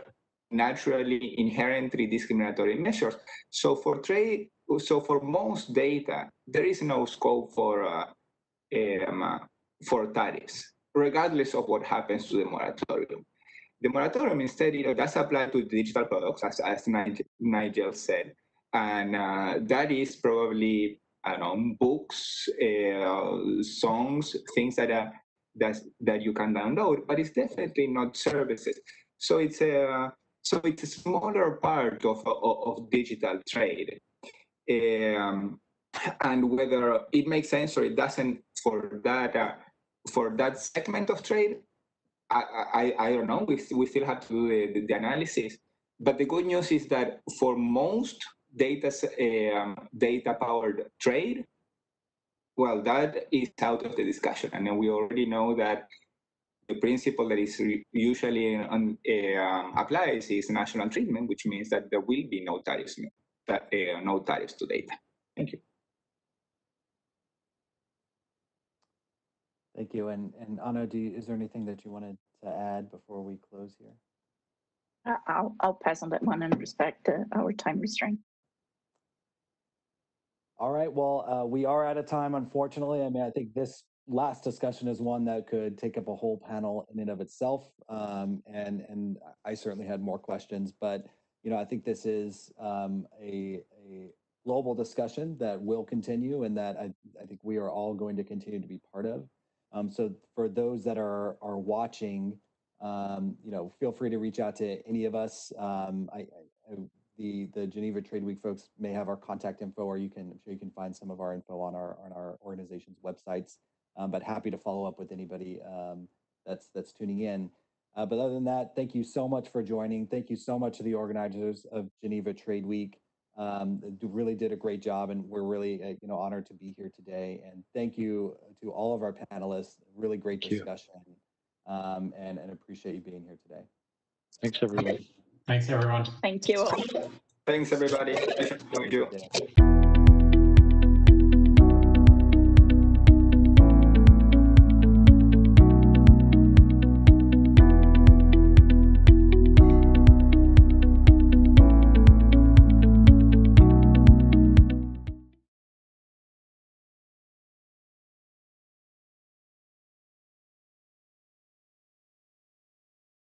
naturally inherently discriminatory measures. So for trade, so for most data, there is no scope for uh, um, uh, for tariffs, regardless of what happens to the moratorium. The moratorium instead, you know, does apply to digital products, as, as Nigel said, and uh, that is probably I don't know books, uh, songs, things that are that that you can download, but it's definitely not services. So it's a so it's a smaller part of, of, of digital trade. Um, and whether it makes sense or it doesn't for that uh, for that segment of trade, I, I, I don't know. We, we still have to do the, the analysis. But the good news is that for most data um, data powered trade, well, that is out of the discussion, and we already know that the principle that is usually on, uh, applies is national treatment, which means that there will be no tariffs, uh, no tariffs to data. Thank you. Thank you. And and Ana, do you, is there anything that you wanted to add before we close here? Uh, I'll I'll pass on that one and respect uh, our time restraint. All right. Well, uh, we are out of time, unfortunately. I mean, I think this last discussion is one that could take up a whole panel in and of itself. Um, and and I certainly had more questions, but you know I think this is um, a a global discussion that will continue, and that I I think we are all going to continue to be part of. Um, so for those that are are watching, um, you know, feel free to reach out to any of us. Um, I, I, the the Geneva Trade Week folks may have our contact info, or you can I'm sure you can find some of our info on our on our organization's websites um, but happy to follow up with anybody um, that's that's tuning in. Uh, but other than that, thank you so much for joining. Thank you so much to the organizers of Geneva Trade Week. Um, really did a great job, and we're really uh, you know honored to be here today. And thank you to all of our panelists. Really great thank discussion. Um, and, and appreciate you being here today. Thanks, everyone. Thanks, everyone. Thank you. Thanks, everybody. Pleasure to you. Yeah.